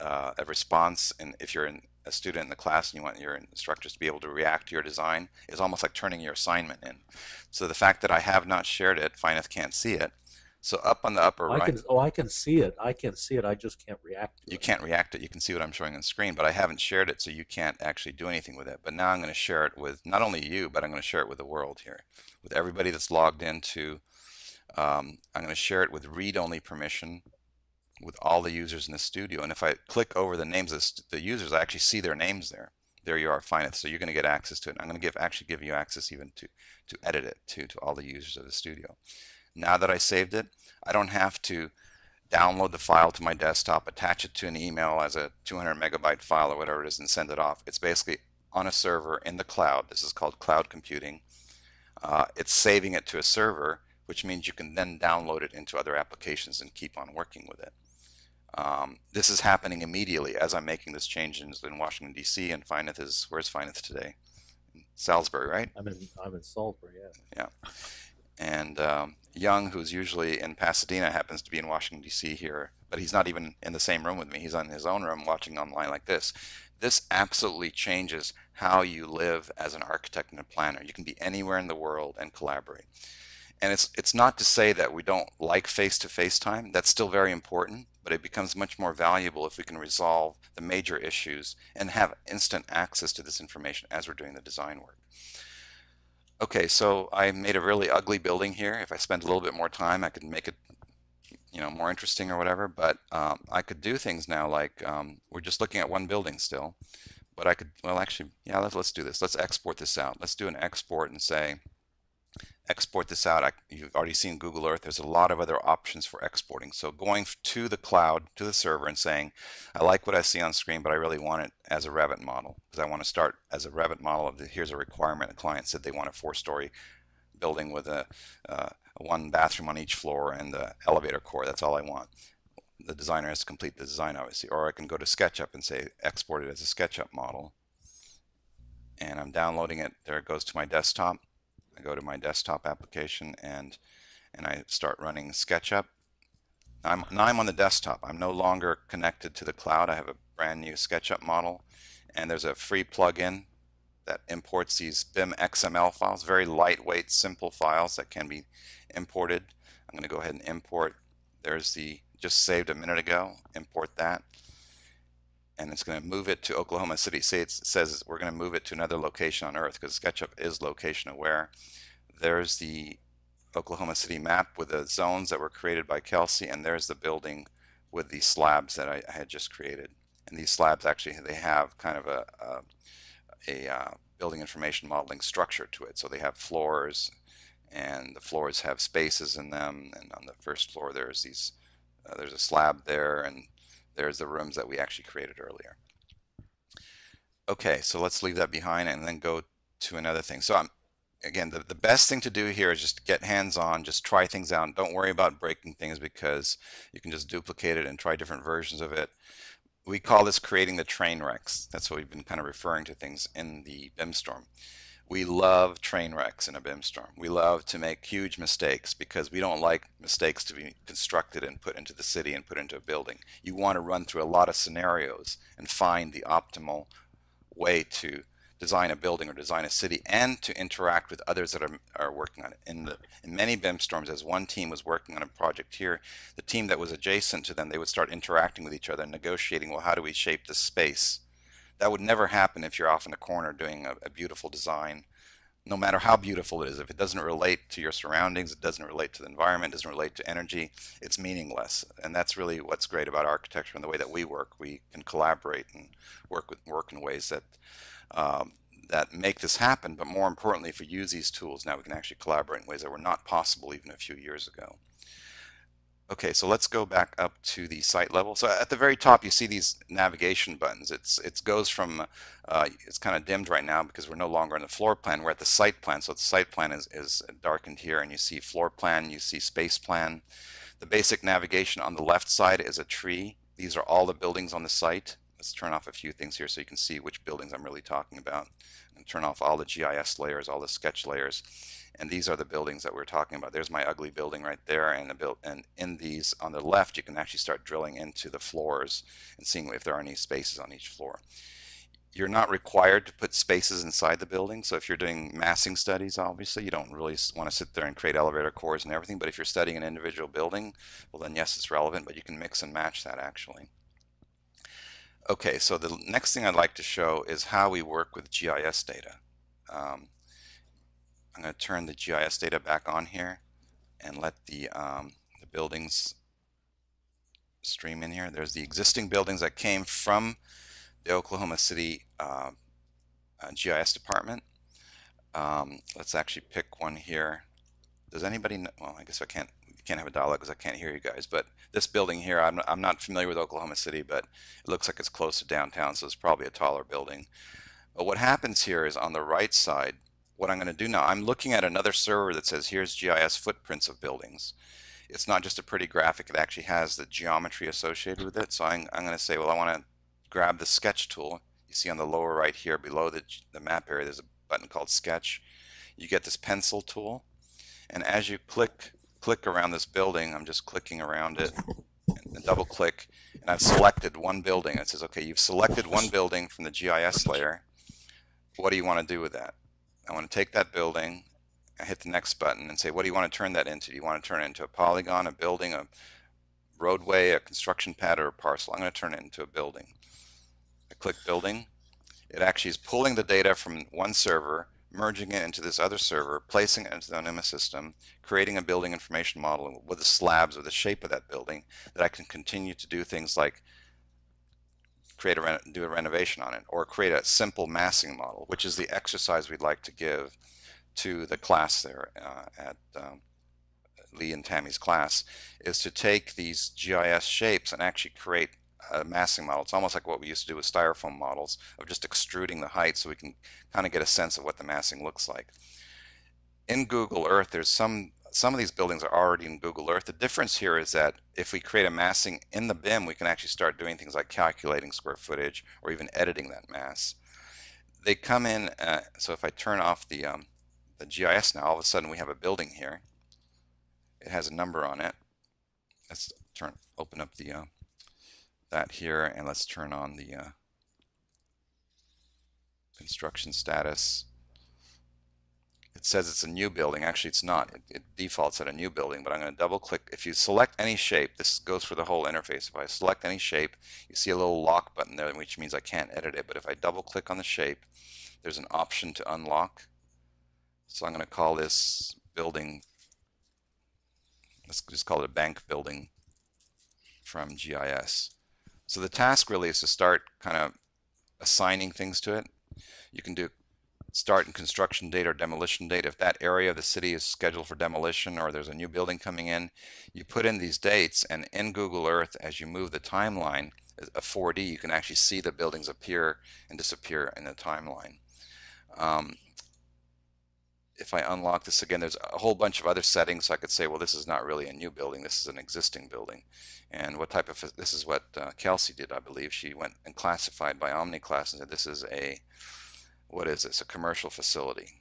uh, a response. And if you're in, a student in the class and you want your instructors to be able to react to your design, is almost like turning your assignment in. So the fact that I have not shared it, Finith can't see it. So up on the upper I right, can, oh, I can see it. I can see it. I just can't react to you it. can't react to it. You can see what I'm showing on screen, but I haven't shared it, so you can't actually do anything with it. But now I'm going to share it with not only you, but I'm going to share it with the world here, with everybody that's logged into. Um, I'm going to share it with read-only permission with all the users in the studio. And if I click over the names of the users, I actually see their names there. There you are, Finith. So you're going to get access to it. I'm going to give actually give you access even to to edit it to to all the users of the studio. Now that I saved it, I don't have to download the file to my desktop, attach it to an email as a 200 megabyte file or whatever it is, and send it off. It's basically on a server in the cloud. This is called cloud computing. Uh, it's saving it to a server, which means you can then download it into other applications and keep on working with it. Um, this is happening immediately as I'm making this change in, in Washington D.C. and Finith is where's Finith today? Salisbury, right? I'm in, I'm in Salisbury, yeah. Yeah. And um, Young, who's usually in Pasadena, happens to be in Washington D.C. here, but he's not even in the same room with me. He's in his own room watching online like this. This absolutely changes how you live as an architect and a planner. You can be anywhere in the world and collaborate. And it's it's not to say that we don't like face-to-face time. That's still very important, but it becomes much more valuable if we can resolve the major issues and have instant access to this information as we're doing the design work. Okay, so I made a really ugly building here. If I spend a little bit more time, I could make it you know more interesting or whatever. But um, I could do things now like um, we're just looking at one building still. But I could well actually yeah let's let's do this. Let's export this out. Let's do an export and say export this out. I, you've already seen Google Earth. There's a lot of other options for exporting. So going to the cloud, to the server and saying, I like what I see on screen, but I really want it as a Revit model because I want to start as a Revit model of the, here's a requirement. The client said they want a four-story building with a, uh, one bathroom on each floor and the elevator core. That's all I want. The designer has to complete the design, obviously. Or I can go to SketchUp and say, export it as a SketchUp model. And I'm downloading it. There it goes to my desktop I go to my desktop application and and I start running SketchUp. I'm, now I'm on the desktop. I'm no longer connected to the cloud. I have a brand new SketchUp model and there's a free plugin that imports these BIM XML files, very lightweight, simple files that can be imported. I'm going to go ahead and import. There's the just saved a minute ago. Import that and it's going to move it to Oklahoma City. Say it says we're going to move it to another location on Earth because SketchUp is location aware. There's the Oklahoma City map with the zones that were created by Kelsey, and there's the building with the slabs that I, I had just created. And these slabs actually they have kind of a a, a uh, building information modeling structure to it. So they have floors, and the floors have spaces in them. And on the first floor, there's these uh, there's a slab there, and there's the rooms that we actually created earlier. Okay, so let's leave that behind and then go to another thing. So I'm, again, the, the best thing to do here is just get hands-on, just try things out. Don't worry about breaking things because you can just duplicate it and try different versions of it. We call this creating the train wrecks. That's what we've been kind of referring to things in the BIM storm we love train wrecks in a BIM storm. We love to make huge mistakes because we don't like mistakes to be constructed and put into the city and put into a building. You want to run through a lot of scenarios and find the optimal way to design a building or design a city and to interact with others that are, are working on it. In, the, in many BIM storms, as one team was working on a project here, the team that was adjacent to them, they would start interacting with each other and negotiating, well, how do we shape this space? That would never happen if you're off in a corner doing a, a beautiful design no matter how beautiful it is, if it doesn't relate to your surroundings, it doesn't relate to the environment, doesn't relate to energy, it's meaningless. And that's really what's great about architecture and the way that we work. We can collaborate and work with work in ways that um, that make this happen. But more importantly, if we use these tools now, we can actually collaborate in ways that were not possible even a few years ago. Okay, so let's go back up to the site level. So at the very top, you see these navigation buttons. It's it goes from uh, it's kind of dimmed right now because we're no longer in the floor plan. We're at the site plan. So the site plan is is darkened here, and you see floor plan, you see space plan. The basic navigation on the left side is a tree. These are all the buildings on the site. Let's turn off a few things here so you can see which buildings I'm really talking about. And turn off all the GIS layers, all the sketch layers. And these are the buildings that we're talking about. There's my ugly building right there. And, the build, and in these on the left, you can actually start drilling into the floors and seeing if there are any spaces on each floor. You're not required to put spaces inside the building. So if you're doing massing studies, obviously, you don't really want to sit there and create elevator cores and everything. But if you're studying an individual building, well, then yes, it's relevant, but you can mix and match that actually. Okay, so the next thing I'd like to show is how we work with GIS data. Um, I'm going to turn the GIS data back on here and let the, um, the buildings stream in here. There's the existing buildings that came from the Oklahoma City uh, uh, GIS department. Um, let's actually pick one here. Does anybody know? Well, I guess I can't can't have a dialogue because I can't hear you guys. But this building here, I'm, I'm not familiar with Oklahoma City, but it looks like it's close to downtown, so it's probably a taller building. But what happens here is on the right side, what I'm going to do now, I'm looking at another server that says here's GIS footprints of buildings. It's not just a pretty graphic, it actually has the geometry associated with it. So I'm, I'm going to say, well, I want to grab the sketch tool. You see on the lower right here below the, the map area, there's a button called sketch. You get this pencil tool. And as you click click around this building. I'm just clicking around it and double click and I've selected one building. It says, okay, you've selected one building from the GIS layer. What do you want to do with that? I want to take that building, I hit the next button and say, what do you want to turn that into? Do you want to turn it into a polygon, a building, a roadway, a construction pad, or a parcel? I'm going to turn it into a building. I click building. It actually is pulling the data from one server merging it into this other server, placing it into the Onuma system, creating a building information model with the slabs or the shape of that building that I can continue to do things like create a do a renovation on it or create a simple massing model, which is the exercise we'd like to give to the class there uh, at um, Lee and Tammy's class, is to take these GIS shapes and actually create a massing model. It's almost like what we used to do with styrofoam models of just extruding the height so we can kind of get a sense of what the massing looks like. In Google Earth, there's some some of these buildings are already in Google Earth. The difference here is that if we create a massing in the BIM, we can actually start doing things like calculating square footage or even editing that mass. They come in, uh, so if I turn off the, um, the GIS now, all of a sudden we have a building here. It has a number on it. Let's turn, open up the uh, that here and let's turn on the uh, construction status. It says it's a new building. Actually, it's not. It, it defaults at a new building, but I'm going to double click. If you select any shape, this goes for the whole interface. If I select any shape, you see a little lock button there, which means I can't edit it. But if I double click on the shape, there's an option to unlock. So I'm going to call this building, let's just call it a bank building from GIS. So the task really is to start kind of assigning things to it. You can do start and construction date or demolition date. If that area of the city is scheduled for demolition or there's a new building coming in, you put in these dates and in Google Earth, as you move the timeline, a 4D, you can actually see the buildings appear and disappear in the timeline. Um, if I unlock this again, there's a whole bunch of other settings. So I could say, well, this is not really a new building. This is an existing building. And what type of, this is what uh, Kelsey did, I believe. She went and classified by OmniClass and said, this is a, what is this, a commercial facility.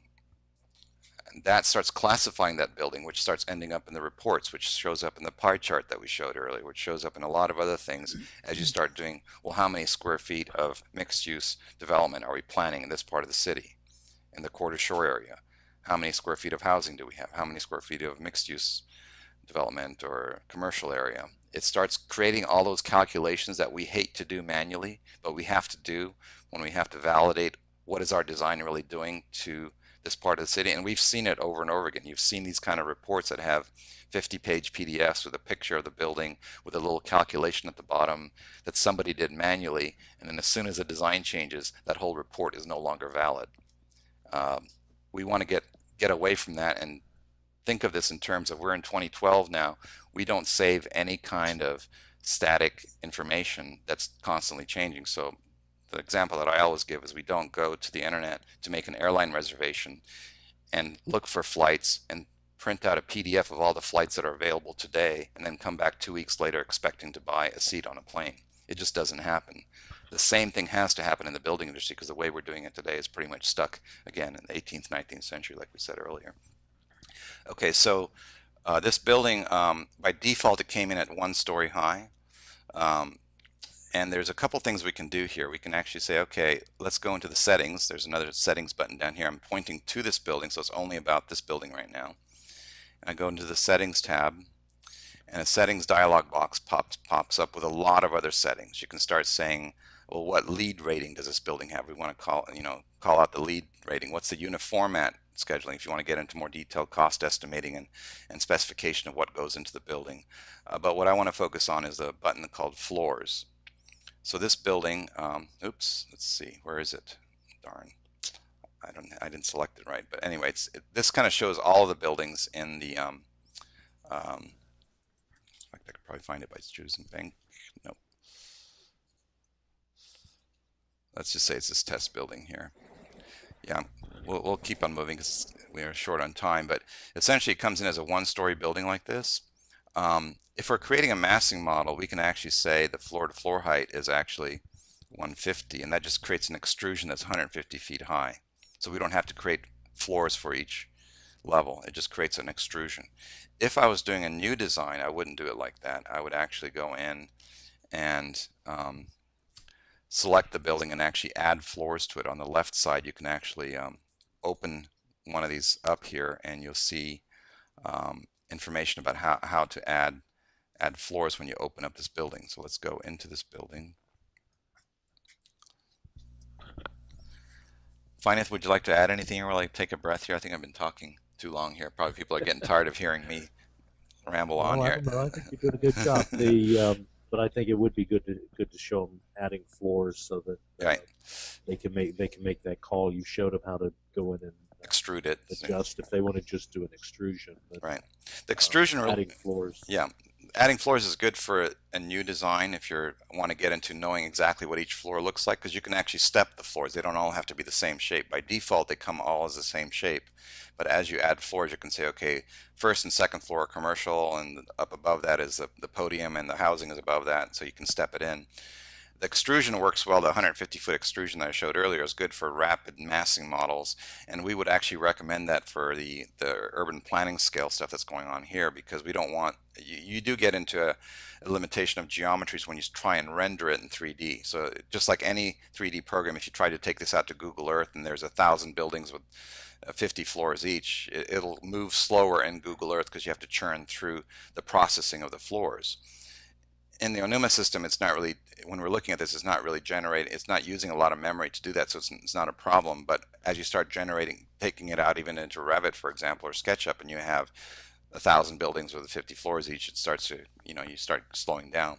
And that starts classifying that building, which starts ending up in the reports, which shows up in the pie chart that we showed earlier, which shows up in a lot of other things as you start doing, well, how many square feet of mixed use development are we planning in this part of the city, in the Core to Shore area? How many square feet of housing do we have? How many square feet of mixed use development or commercial area? It starts creating all those calculations that we hate to do manually, but we have to do when we have to validate what is our design really doing to this part of the city. And we've seen it over and over again. You've seen these kind of reports that have 50 page PDFs with a picture of the building with a little calculation at the bottom that somebody did manually. And then as soon as the design changes, that whole report is no longer valid. Um, we want to get get away from that and think of this in terms of we're in 2012 now. We don't save any kind of static information that's constantly changing. So the example that I always give is we don't go to the internet to make an airline reservation and look for flights and print out a PDF of all the flights that are available today, and then come back two weeks later expecting to buy a seat on a plane. It just doesn't happen. The same thing has to happen in the building industry because the way we're doing it today is pretty much stuck again in the 18th, 19th century, like we said earlier. Okay, so uh, this building, um, by default, it came in at one story high. Um, and there's a couple things we can do here. We can actually say, okay, let's go into the settings. There's another settings button down here. I'm pointing to this building, so it's only about this building right now. And I go into the settings tab, and a settings dialog box pops, pops up with a lot of other settings. You can start saying, well, what LEED rating does this building have? We want to call, you know, call out the LEED rating. What's the uniformat scheduling if you want to get into more detailed cost estimating and, and specification of what goes into the building. Uh, but what I want to focus on is a button called floors. So this building, um, oops, let's see, where is it? Darn, I don't, I didn't select it right. But anyway, it, this kind of shows all of the buildings in the. Um, um, I could probably find it by choosing bank. Nope. Let's just say it's this test building here. Yeah, we'll, we'll keep on moving because we are short on time. But essentially, it comes in as a one-story building like this. Um, if we're creating a massing model, we can actually say the floor-to-floor height is actually 150, and that just creates an extrusion that's 150 feet high. So we don't have to create floors for each level. It just creates an extrusion. If I was doing a new design, I wouldn't do it like that. I would actually go in and um, select the building and actually add floors to it. On the left side, you can actually um, open one of these up here and you'll see um, information about how, how to add add floors when you open up this building. So let's go into this building. Finith, would you like to add anything or like take a breath here? I think I've been talking too long here. Probably people are getting tired of hearing me ramble on I here. I think you did a good job. The um, but I think it would be good to good to show them adding floors so that uh, right. they can make they can make that call. You showed them how to go in and extrude it. Adjust if they want to just do an extrusion. But, right. The extrusion uh, adding floors. Yeah, adding floors is good for a new design if you want to get into knowing exactly what each floor looks like because you can actually step the floors. They don't all have to be the same shape. By default, they come all as the same shape. But as you add floors, you can say, okay, first and second floor are commercial, and up above that is the, the podium, and the housing is above that, so you can step it in. The extrusion works well. The 150 foot extrusion that I showed earlier is good for rapid massing models, and we would actually recommend that for the, the urban planning scale stuff that's going on here because we don't want, you, you do get into a, a limitation of geometries when you try and render it in 3D. So just like any 3D program, if you try to take this out to Google Earth and there's a thousand buildings with uh, 50 floors each, it, will move slower in Google Earth because you have to churn through the processing of the floors in the Onuma system, it's not really, when we're looking at this, it's not really generating, it's not using a lot of memory to do that, so it's, it's not a problem. But as you start generating, taking it out even into Revit, for example, or SketchUp, and you have a thousand buildings with 50 floors each, it starts to, you know, you start slowing down.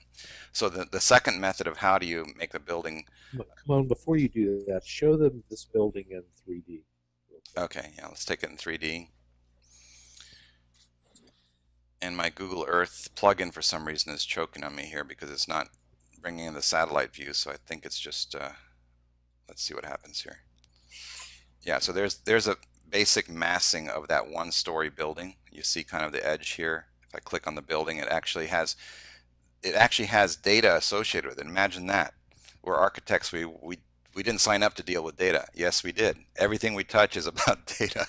So the, the second method of how do you make the building. Come on, before you do that, show them this building in 3D. Okay, yeah, let's take it in 3D and my Google Earth plugin for some reason is choking on me here because it's not bringing in the satellite view. So I think it's just, uh, let's see what happens here. Yeah, so there's there's a basic massing of that one story building. You see kind of the edge here. If I click on the building, it actually has it actually has data associated with it. Imagine that. We're architects, we, we we didn't sign up to deal with data. Yes, we did. Everything we touch is about data.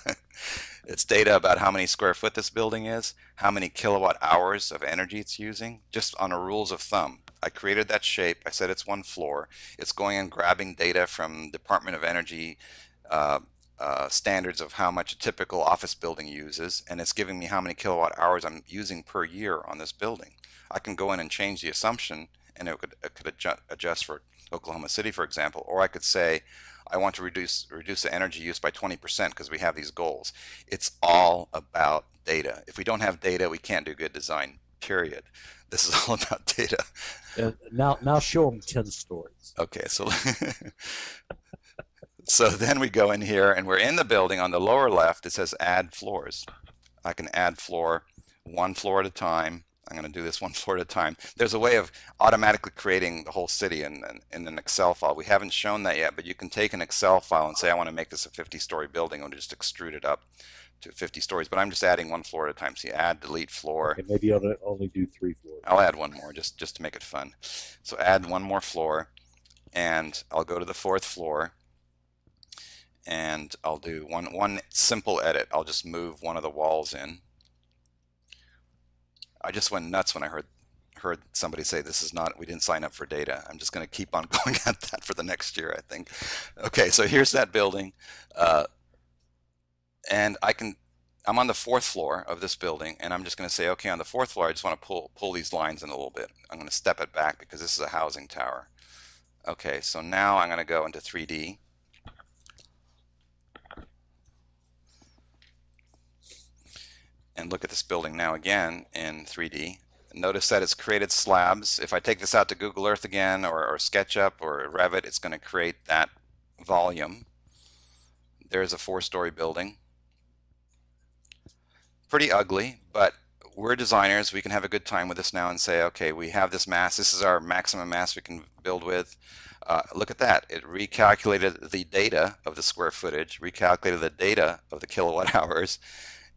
it's data about how many square foot this building is, how many kilowatt hours of energy it's using, just on a rules of thumb. I created that shape. I said it's one floor. It's going and grabbing data from Department of Energy uh, uh, standards of how much a typical office building uses, and it's giving me how many kilowatt hours I'm using per year on this building. I can go in and change the assumption, and it could, it could adjust for Oklahoma City, for example, or I could say, I want to reduce reduce the energy use by 20% because we have these goals. It's all about data. If we don't have data, we can't do good design. Period. This is all about data. Uh, now, now show them 10 stories. Okay, so so then we go in here and we're in the building. On the lower left, it says add floors. I can add floor one floor at a time I'm going to do this one floor at a time. There's a way of automatically creating the whole city in, in, in, an Excel file. We haven't shown that yet, but you can take an Excel file and say, I want to make this a 50-story building and just extrude it up to 50 stories, but I'm just adding one floor at a time. So you add, delete floor. Okay, maybe I'll only do three floors. I'll add one more just, just to make it fun. So add one more floor and I'll go to the fourth floor and I'll do one, one simple edit. I'll just move one of the walls in. I just went nuts when I heard heard somebody say this is not we didn't sign up for data. I'm just going to keep on going at that for the next year i think. Okay so here's that building uh, and i can i'm on the fourth floor of this building and i'm just going to say okay on the fourth floor i just want to pull pull these lines in a little bit. I'm going to step it back because this is a housing tower. Okay so now i'm going to go into 3d and look at this building now again in 3D Notice that it's created slabs. If I take this out to Google Earth again or, or SketchUp or Revit, it's going to create that volume. There's a four-story building. Pretty ugly, but we're designers. We can have a good time with this now and say, okay, we have this mass. This is our maximum mass we can build with. Uh, look at that. It recalculated the data of the square footage, recalculated the data of the kilowatt hours,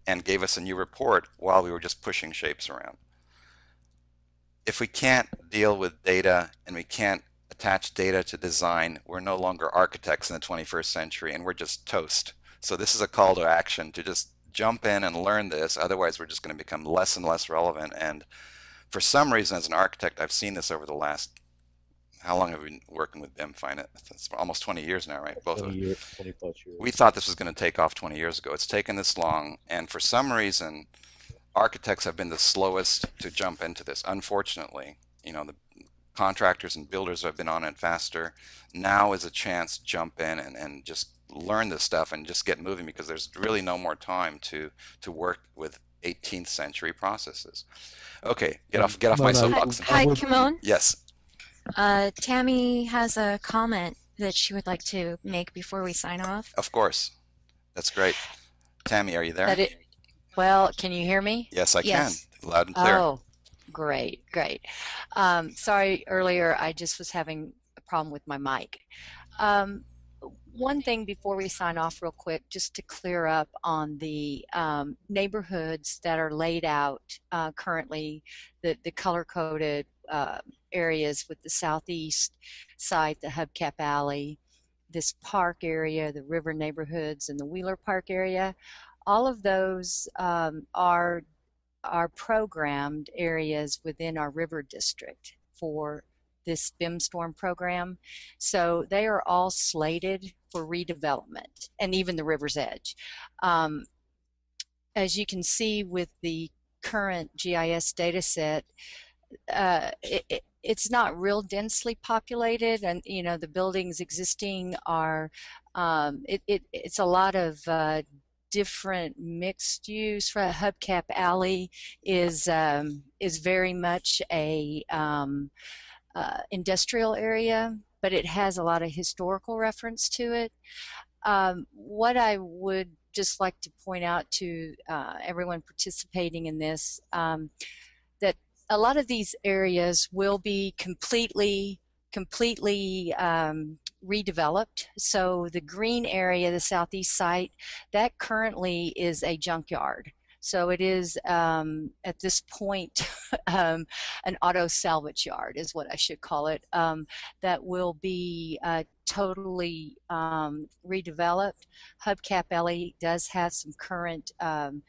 and gave us a new report while we were just pushing shapes around if we can't deal with data and we can't attach data to design, we're no longer architects in the 21st century and we're just toast. So this is a call to action to just jump in and learn this. Otherwise, we're just going to become less and less relevant. And for some reason, as an architect, I've seen this over the last, how long have we been working with BIM Finith? It's almost 20 years now, right? Both 20 years, 20 plus years. We thought this was going to take off 20 years ago. It's taken this long. And for some reason, architects have been the slowest to jump into this. Unfortunately, you know, the contractors and builders have been on it faster. Now is a chance to jump in and, and just learn this stuff and just get moving because there's really no more time to to work with 18th century processes. Okay, get off get off my soapbox. Hi, hi Kimon. Yes. Uh, Tammy has a comment that she would like to make before we sign off. Of course. That's great. Tammy, are you there? That it, well, can you hear me? Yes, I yes. can. Loud and clear. Oh, great, great. Um, sorry, earlier I just was having a problem with my mic. Um, one thing before we sign off real quick, just to clear up on the um, neighborhoods that are laid out uh, currently, the, the color-coded uh, areas with the southeast side, the Hubcap Alley, this park area, the river neighborhoods, and the Wheeler Park area all of those um, are are programmed areas within our river district for this BIM storm program. So they are all slated for redevelopment and even the river's edge. Um, as you can see with the current GIS data set, uh, it, it, it's not real densely populated and you know the buildings existing are um, it, it, it's a lot of uh, different mixed use. Hubcap Alley is um, is very much a um, uh, industrial area, but it has a lot of historical reference to it. Um, what I would just like to point out to uh, everyone participating in this um, a lot of these areas will be completely completely um, redeveloped. So the green area, the southeast site, that currently is a junkyard. So it is um, at this point um, an auto salvage yard is what I should call it. Um, that will be uh, totally um, redeveloped. Hubcap Alley does have some current um,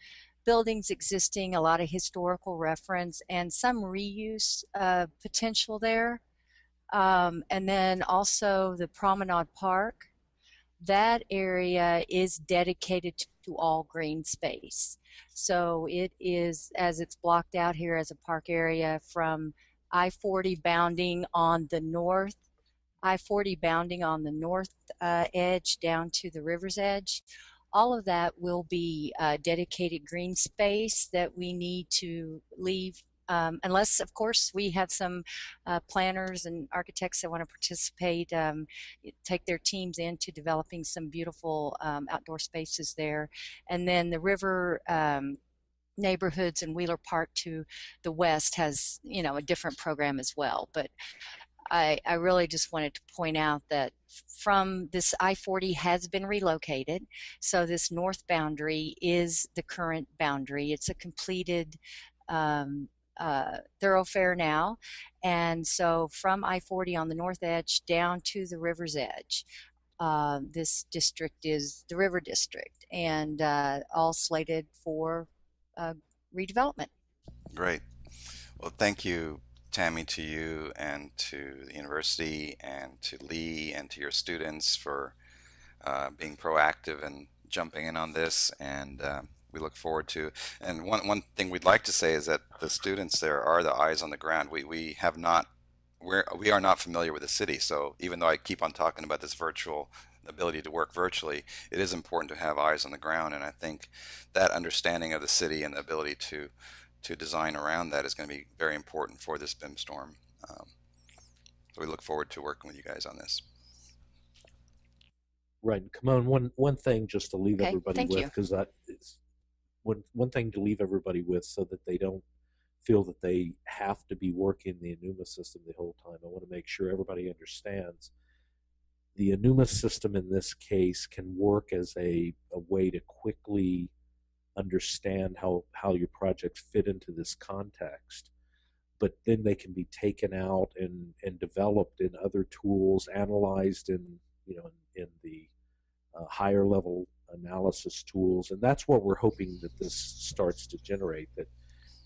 buildings existing, a lot of historical reference, and some reuse uh, potential there. Um, and then also the Promenade Park. That area is dedicated to all green space. So it is, as it's blocked out here as a park area from I-40 bounding on the north, I-40 bounding on the north uh, edge down to the river's edge. All of that will be uh, dedicated green space that we need to leave um, unless, of course, we have some uh, planners and architects that want to participate, um, take their teams into developing some beautiful um, outdoor spaces there. And then the river um, neighborhoods and Wheeler Park to the west has, you know, a different program as well. But I, I really just wanted to point out that from this I-40 has been relocated. So this north boundary is the current boundary. It's a completed um, uh, thoroughfare now. And so from I-40 on the north edge down to the river's edge, uh, this district is the river district and uh, all slated for uh, redevelopment. Great. Well, thank you, Tammy, to you and to the university and to Lee and to your students for uh, being proactive and jumping in on this. And uh, we look forward to. And one, one thing we'd like to say is that the students there are the eyes on the ground. We, we have not, we're, we are not familiar with the city. So even though I keep on talking about this virtual ability to work virtually, it is important to have eyes on the ground. And I think that understanding of the city and the ability to to design around that is going to be very important for this BIM storm. Um, so we look forward to working with you guys on this. Right. Come on, one one thing just to leave Okay, everybody thank with, because that is one one thing to leave everybody with, so that they don't feel that they have to be working the Onuma system the whole time. I want to make sure everybody understands the Onuma system in this case can work as a, a way to quickly understand how, how your projects fit into this context. But then they can be taken out and, and developed in other tools, analyzed in you know in, in the uh, higher level analysis tools, and that's what we're hoping that this starts to generate. That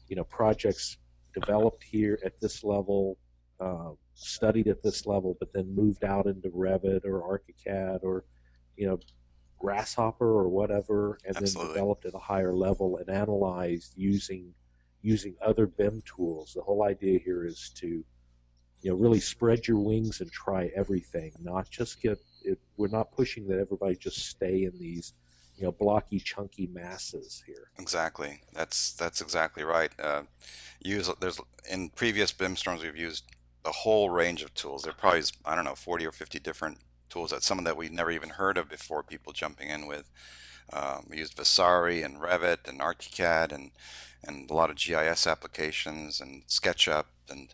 you know projects developed here at this level, uh, studied at this level, but then moved out into Revit or ArchiCAD or you know Grasshopper or whatever, and Absolutely. then developed at a higher level and analyzed using using other BIM tools. The whole idea here is to you know really spread your wings and try everything, not just get it. We're not pushing that everybody just stay in these you know blocky chunky masses here. Exactly. That's that's exactly right. Uh, use there's in previous BIM storms we've used the whole range of tools. There probably is I don't know 40 or 50 different tools that some of that we've never even heard of before. People jumping in with. Um, we used Vasari and Revit and ArchiCAD and and a lot of GIS applications and SketchUp and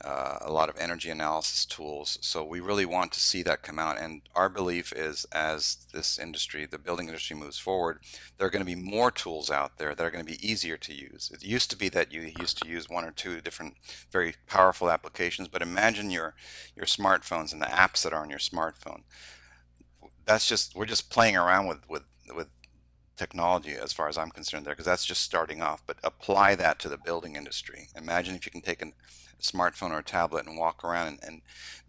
uh, a lot of energy analysis tools. So we really want to see that come out. And our belief is as this industry, the building industry moves forward, there are going to be more tools out there that are going to be easier to use. It used to be that you used to use one or two different very powerful applications, but imagine your your smartphones and the apps that are on your smartphone. That's just we're just playing around with with with technology as far as I'm concerned there because that's just starting off but apply that to the building industry imagine if you can take an, smartphone or tablet and walk around and, and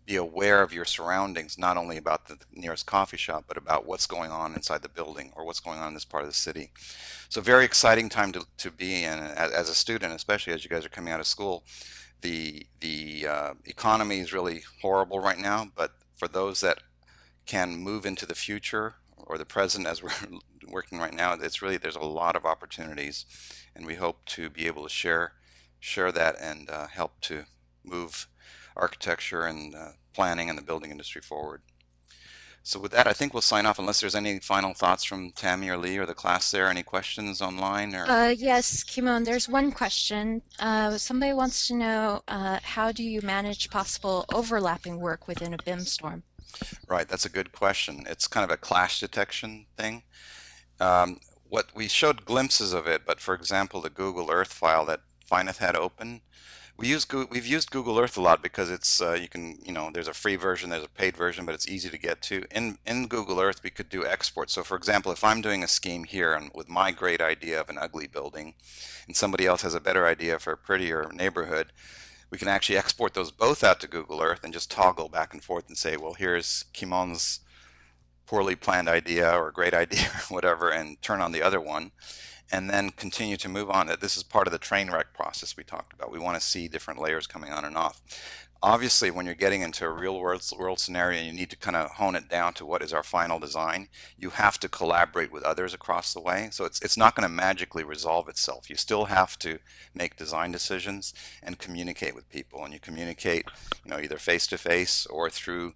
be aware of your surroundings not only about the nearest coffee shop but about what's going on inside the building or what's going on in this part of the city. So very exciting time to, to be in as, as a student especially as you guys are coming out of school. The the uh, economy is really horrible right now but for those that can move into the future or the present as we're working right now it's really there's a lot of opportunities and we hope to be able to share share that and uh, help to move architecture and uh, planning and the building industry forward so with that I think we'll sign off unless there's any final thoughts from Tammy or Lee or the class there any questions online or Uh, yes, Kimon, there's one question. Uh, somebody wants to know uh, how do you manage possible overlapping work within a BIM storm? Right, that's a good question. It's kind of a clash detection thing. Um, what we showed glimpses of it, but for example, the Google Earth file that Finith had open, we use we've used Google Earth a lot because it's uh, you can you know there's a free version, there's a paid version, but it's easy to get to. In in Google Earth, we could do exports. So for example, if I'm doing a scheme here and with my great idea of an ugly building, and somebody else has a better idea for a prettier neighborhood, we can actually export those both out to Google Earth and just toggle back and forth and say, well, here's Kimon's poorly planned idea or great idea or whatever, and turn on the other one, and then continue to move on. This is part of the train wreck process we talked about. We want to see different layers coming on and off. Obviously, when you're getting into a real world, world scenario and you need to kind of hone it down to what is our final design, you have to collaborate with others across the way. So it's, it's not going to magically resolve itself. You still have to make design decisions and communicate with people. And you communicate, you know, either face to face or through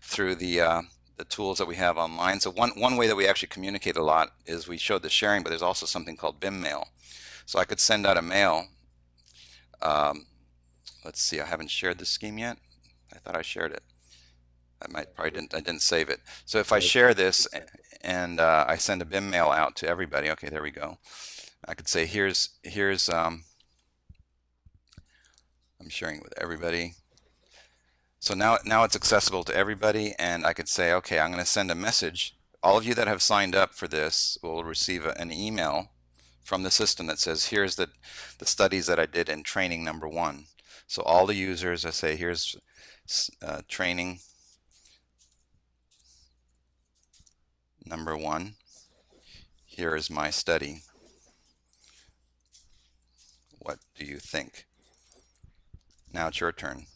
through the uh, the tools that we have online. So one, one way that we actually communicate a lot is we showed the sharing, but there's also something called BIM mail. So I could send out a mail. Um, let's see, I haven't shared this scheme yet. I thought I shared it. I might probably didn't. I didn't save it. So if I share this and uh, I send a BIM mail out to everybody, okay, there we go. I could say here's here's um, I'm sharing with everybody. So now now it's accessible to everybody, and I could say, okay, I'm going to send a message. All of you that have signed up for this will receive a, an email from the system that says, here's the the studies that I did in training number one. So all the users, I say, here's uh, training number one. Here is my study. What do you think? Now it's your turn.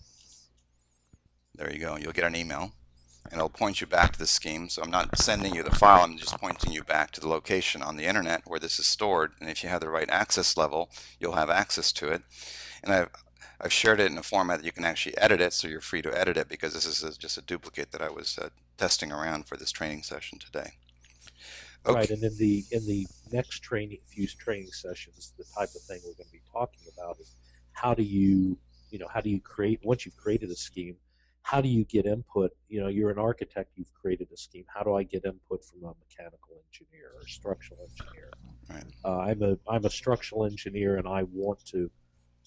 There you go. You'll get an email and it'll point you back to the scheme. So I'm not sending you the file, I'm just pointing you back to the location on the internet where this is stored. And if you have the right access level, you'll have access to it. And I've, I've shared it in a format that you can actually edit it, so you're free to edit it because this is just a duplicate that I was uh, testing around for this training session today. Okay. Right, and in the in the next training, few training sessions, the type of thing we're going to be talking about is how do you, you know, how do you create once you've created a scheme, how do you get input? You know, you're an architect, you've created a scheme. How do I get input from a mechanical engineer or structural engineer? Right. Uh, I'm a I'm a structural engineer, and I want to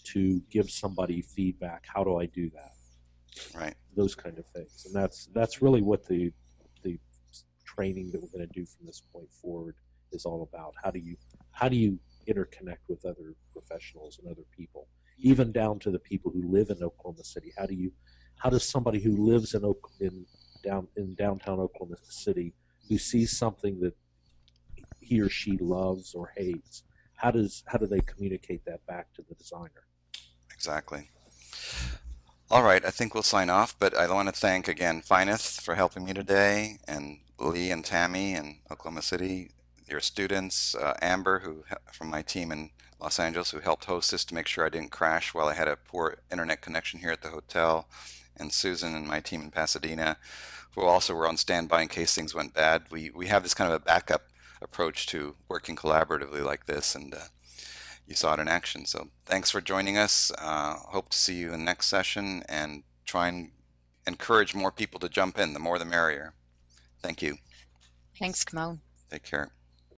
to give somebody feedback. How do I do that? Right. Those kind of things, and that's that's really what the the training that we're going to do from this point forward is all about. How do you how do you interconnect with other professionals and other people, even down to the people who live in Oklahoma City? How do you how does somebody who lives in in down in downtown Oklahoma City who sees something that he or she loves or hates, how does how do they communicate that back to the designer? Exactly. All right, I think we'll sign off, but I want to thank again Finith for helping me today and Lee and Tammy in Oklahoma City, your students, uh, Amber, who from my team in Los Angeles, who helped host this to make sure I didn't crash while I had a poor internet connection here at the hotel, and Susan and my team in Pasadena, who also were on standby in case things went bad. We we have this kind of a backup approach to working collaboratively like this, and uh, you saw it in action. So thanks for joining us. Uh, hope to see you in the next session, and try and encourage more people to jump in. The more, the merrier. Thank you. Thanks, Kimon. Take care.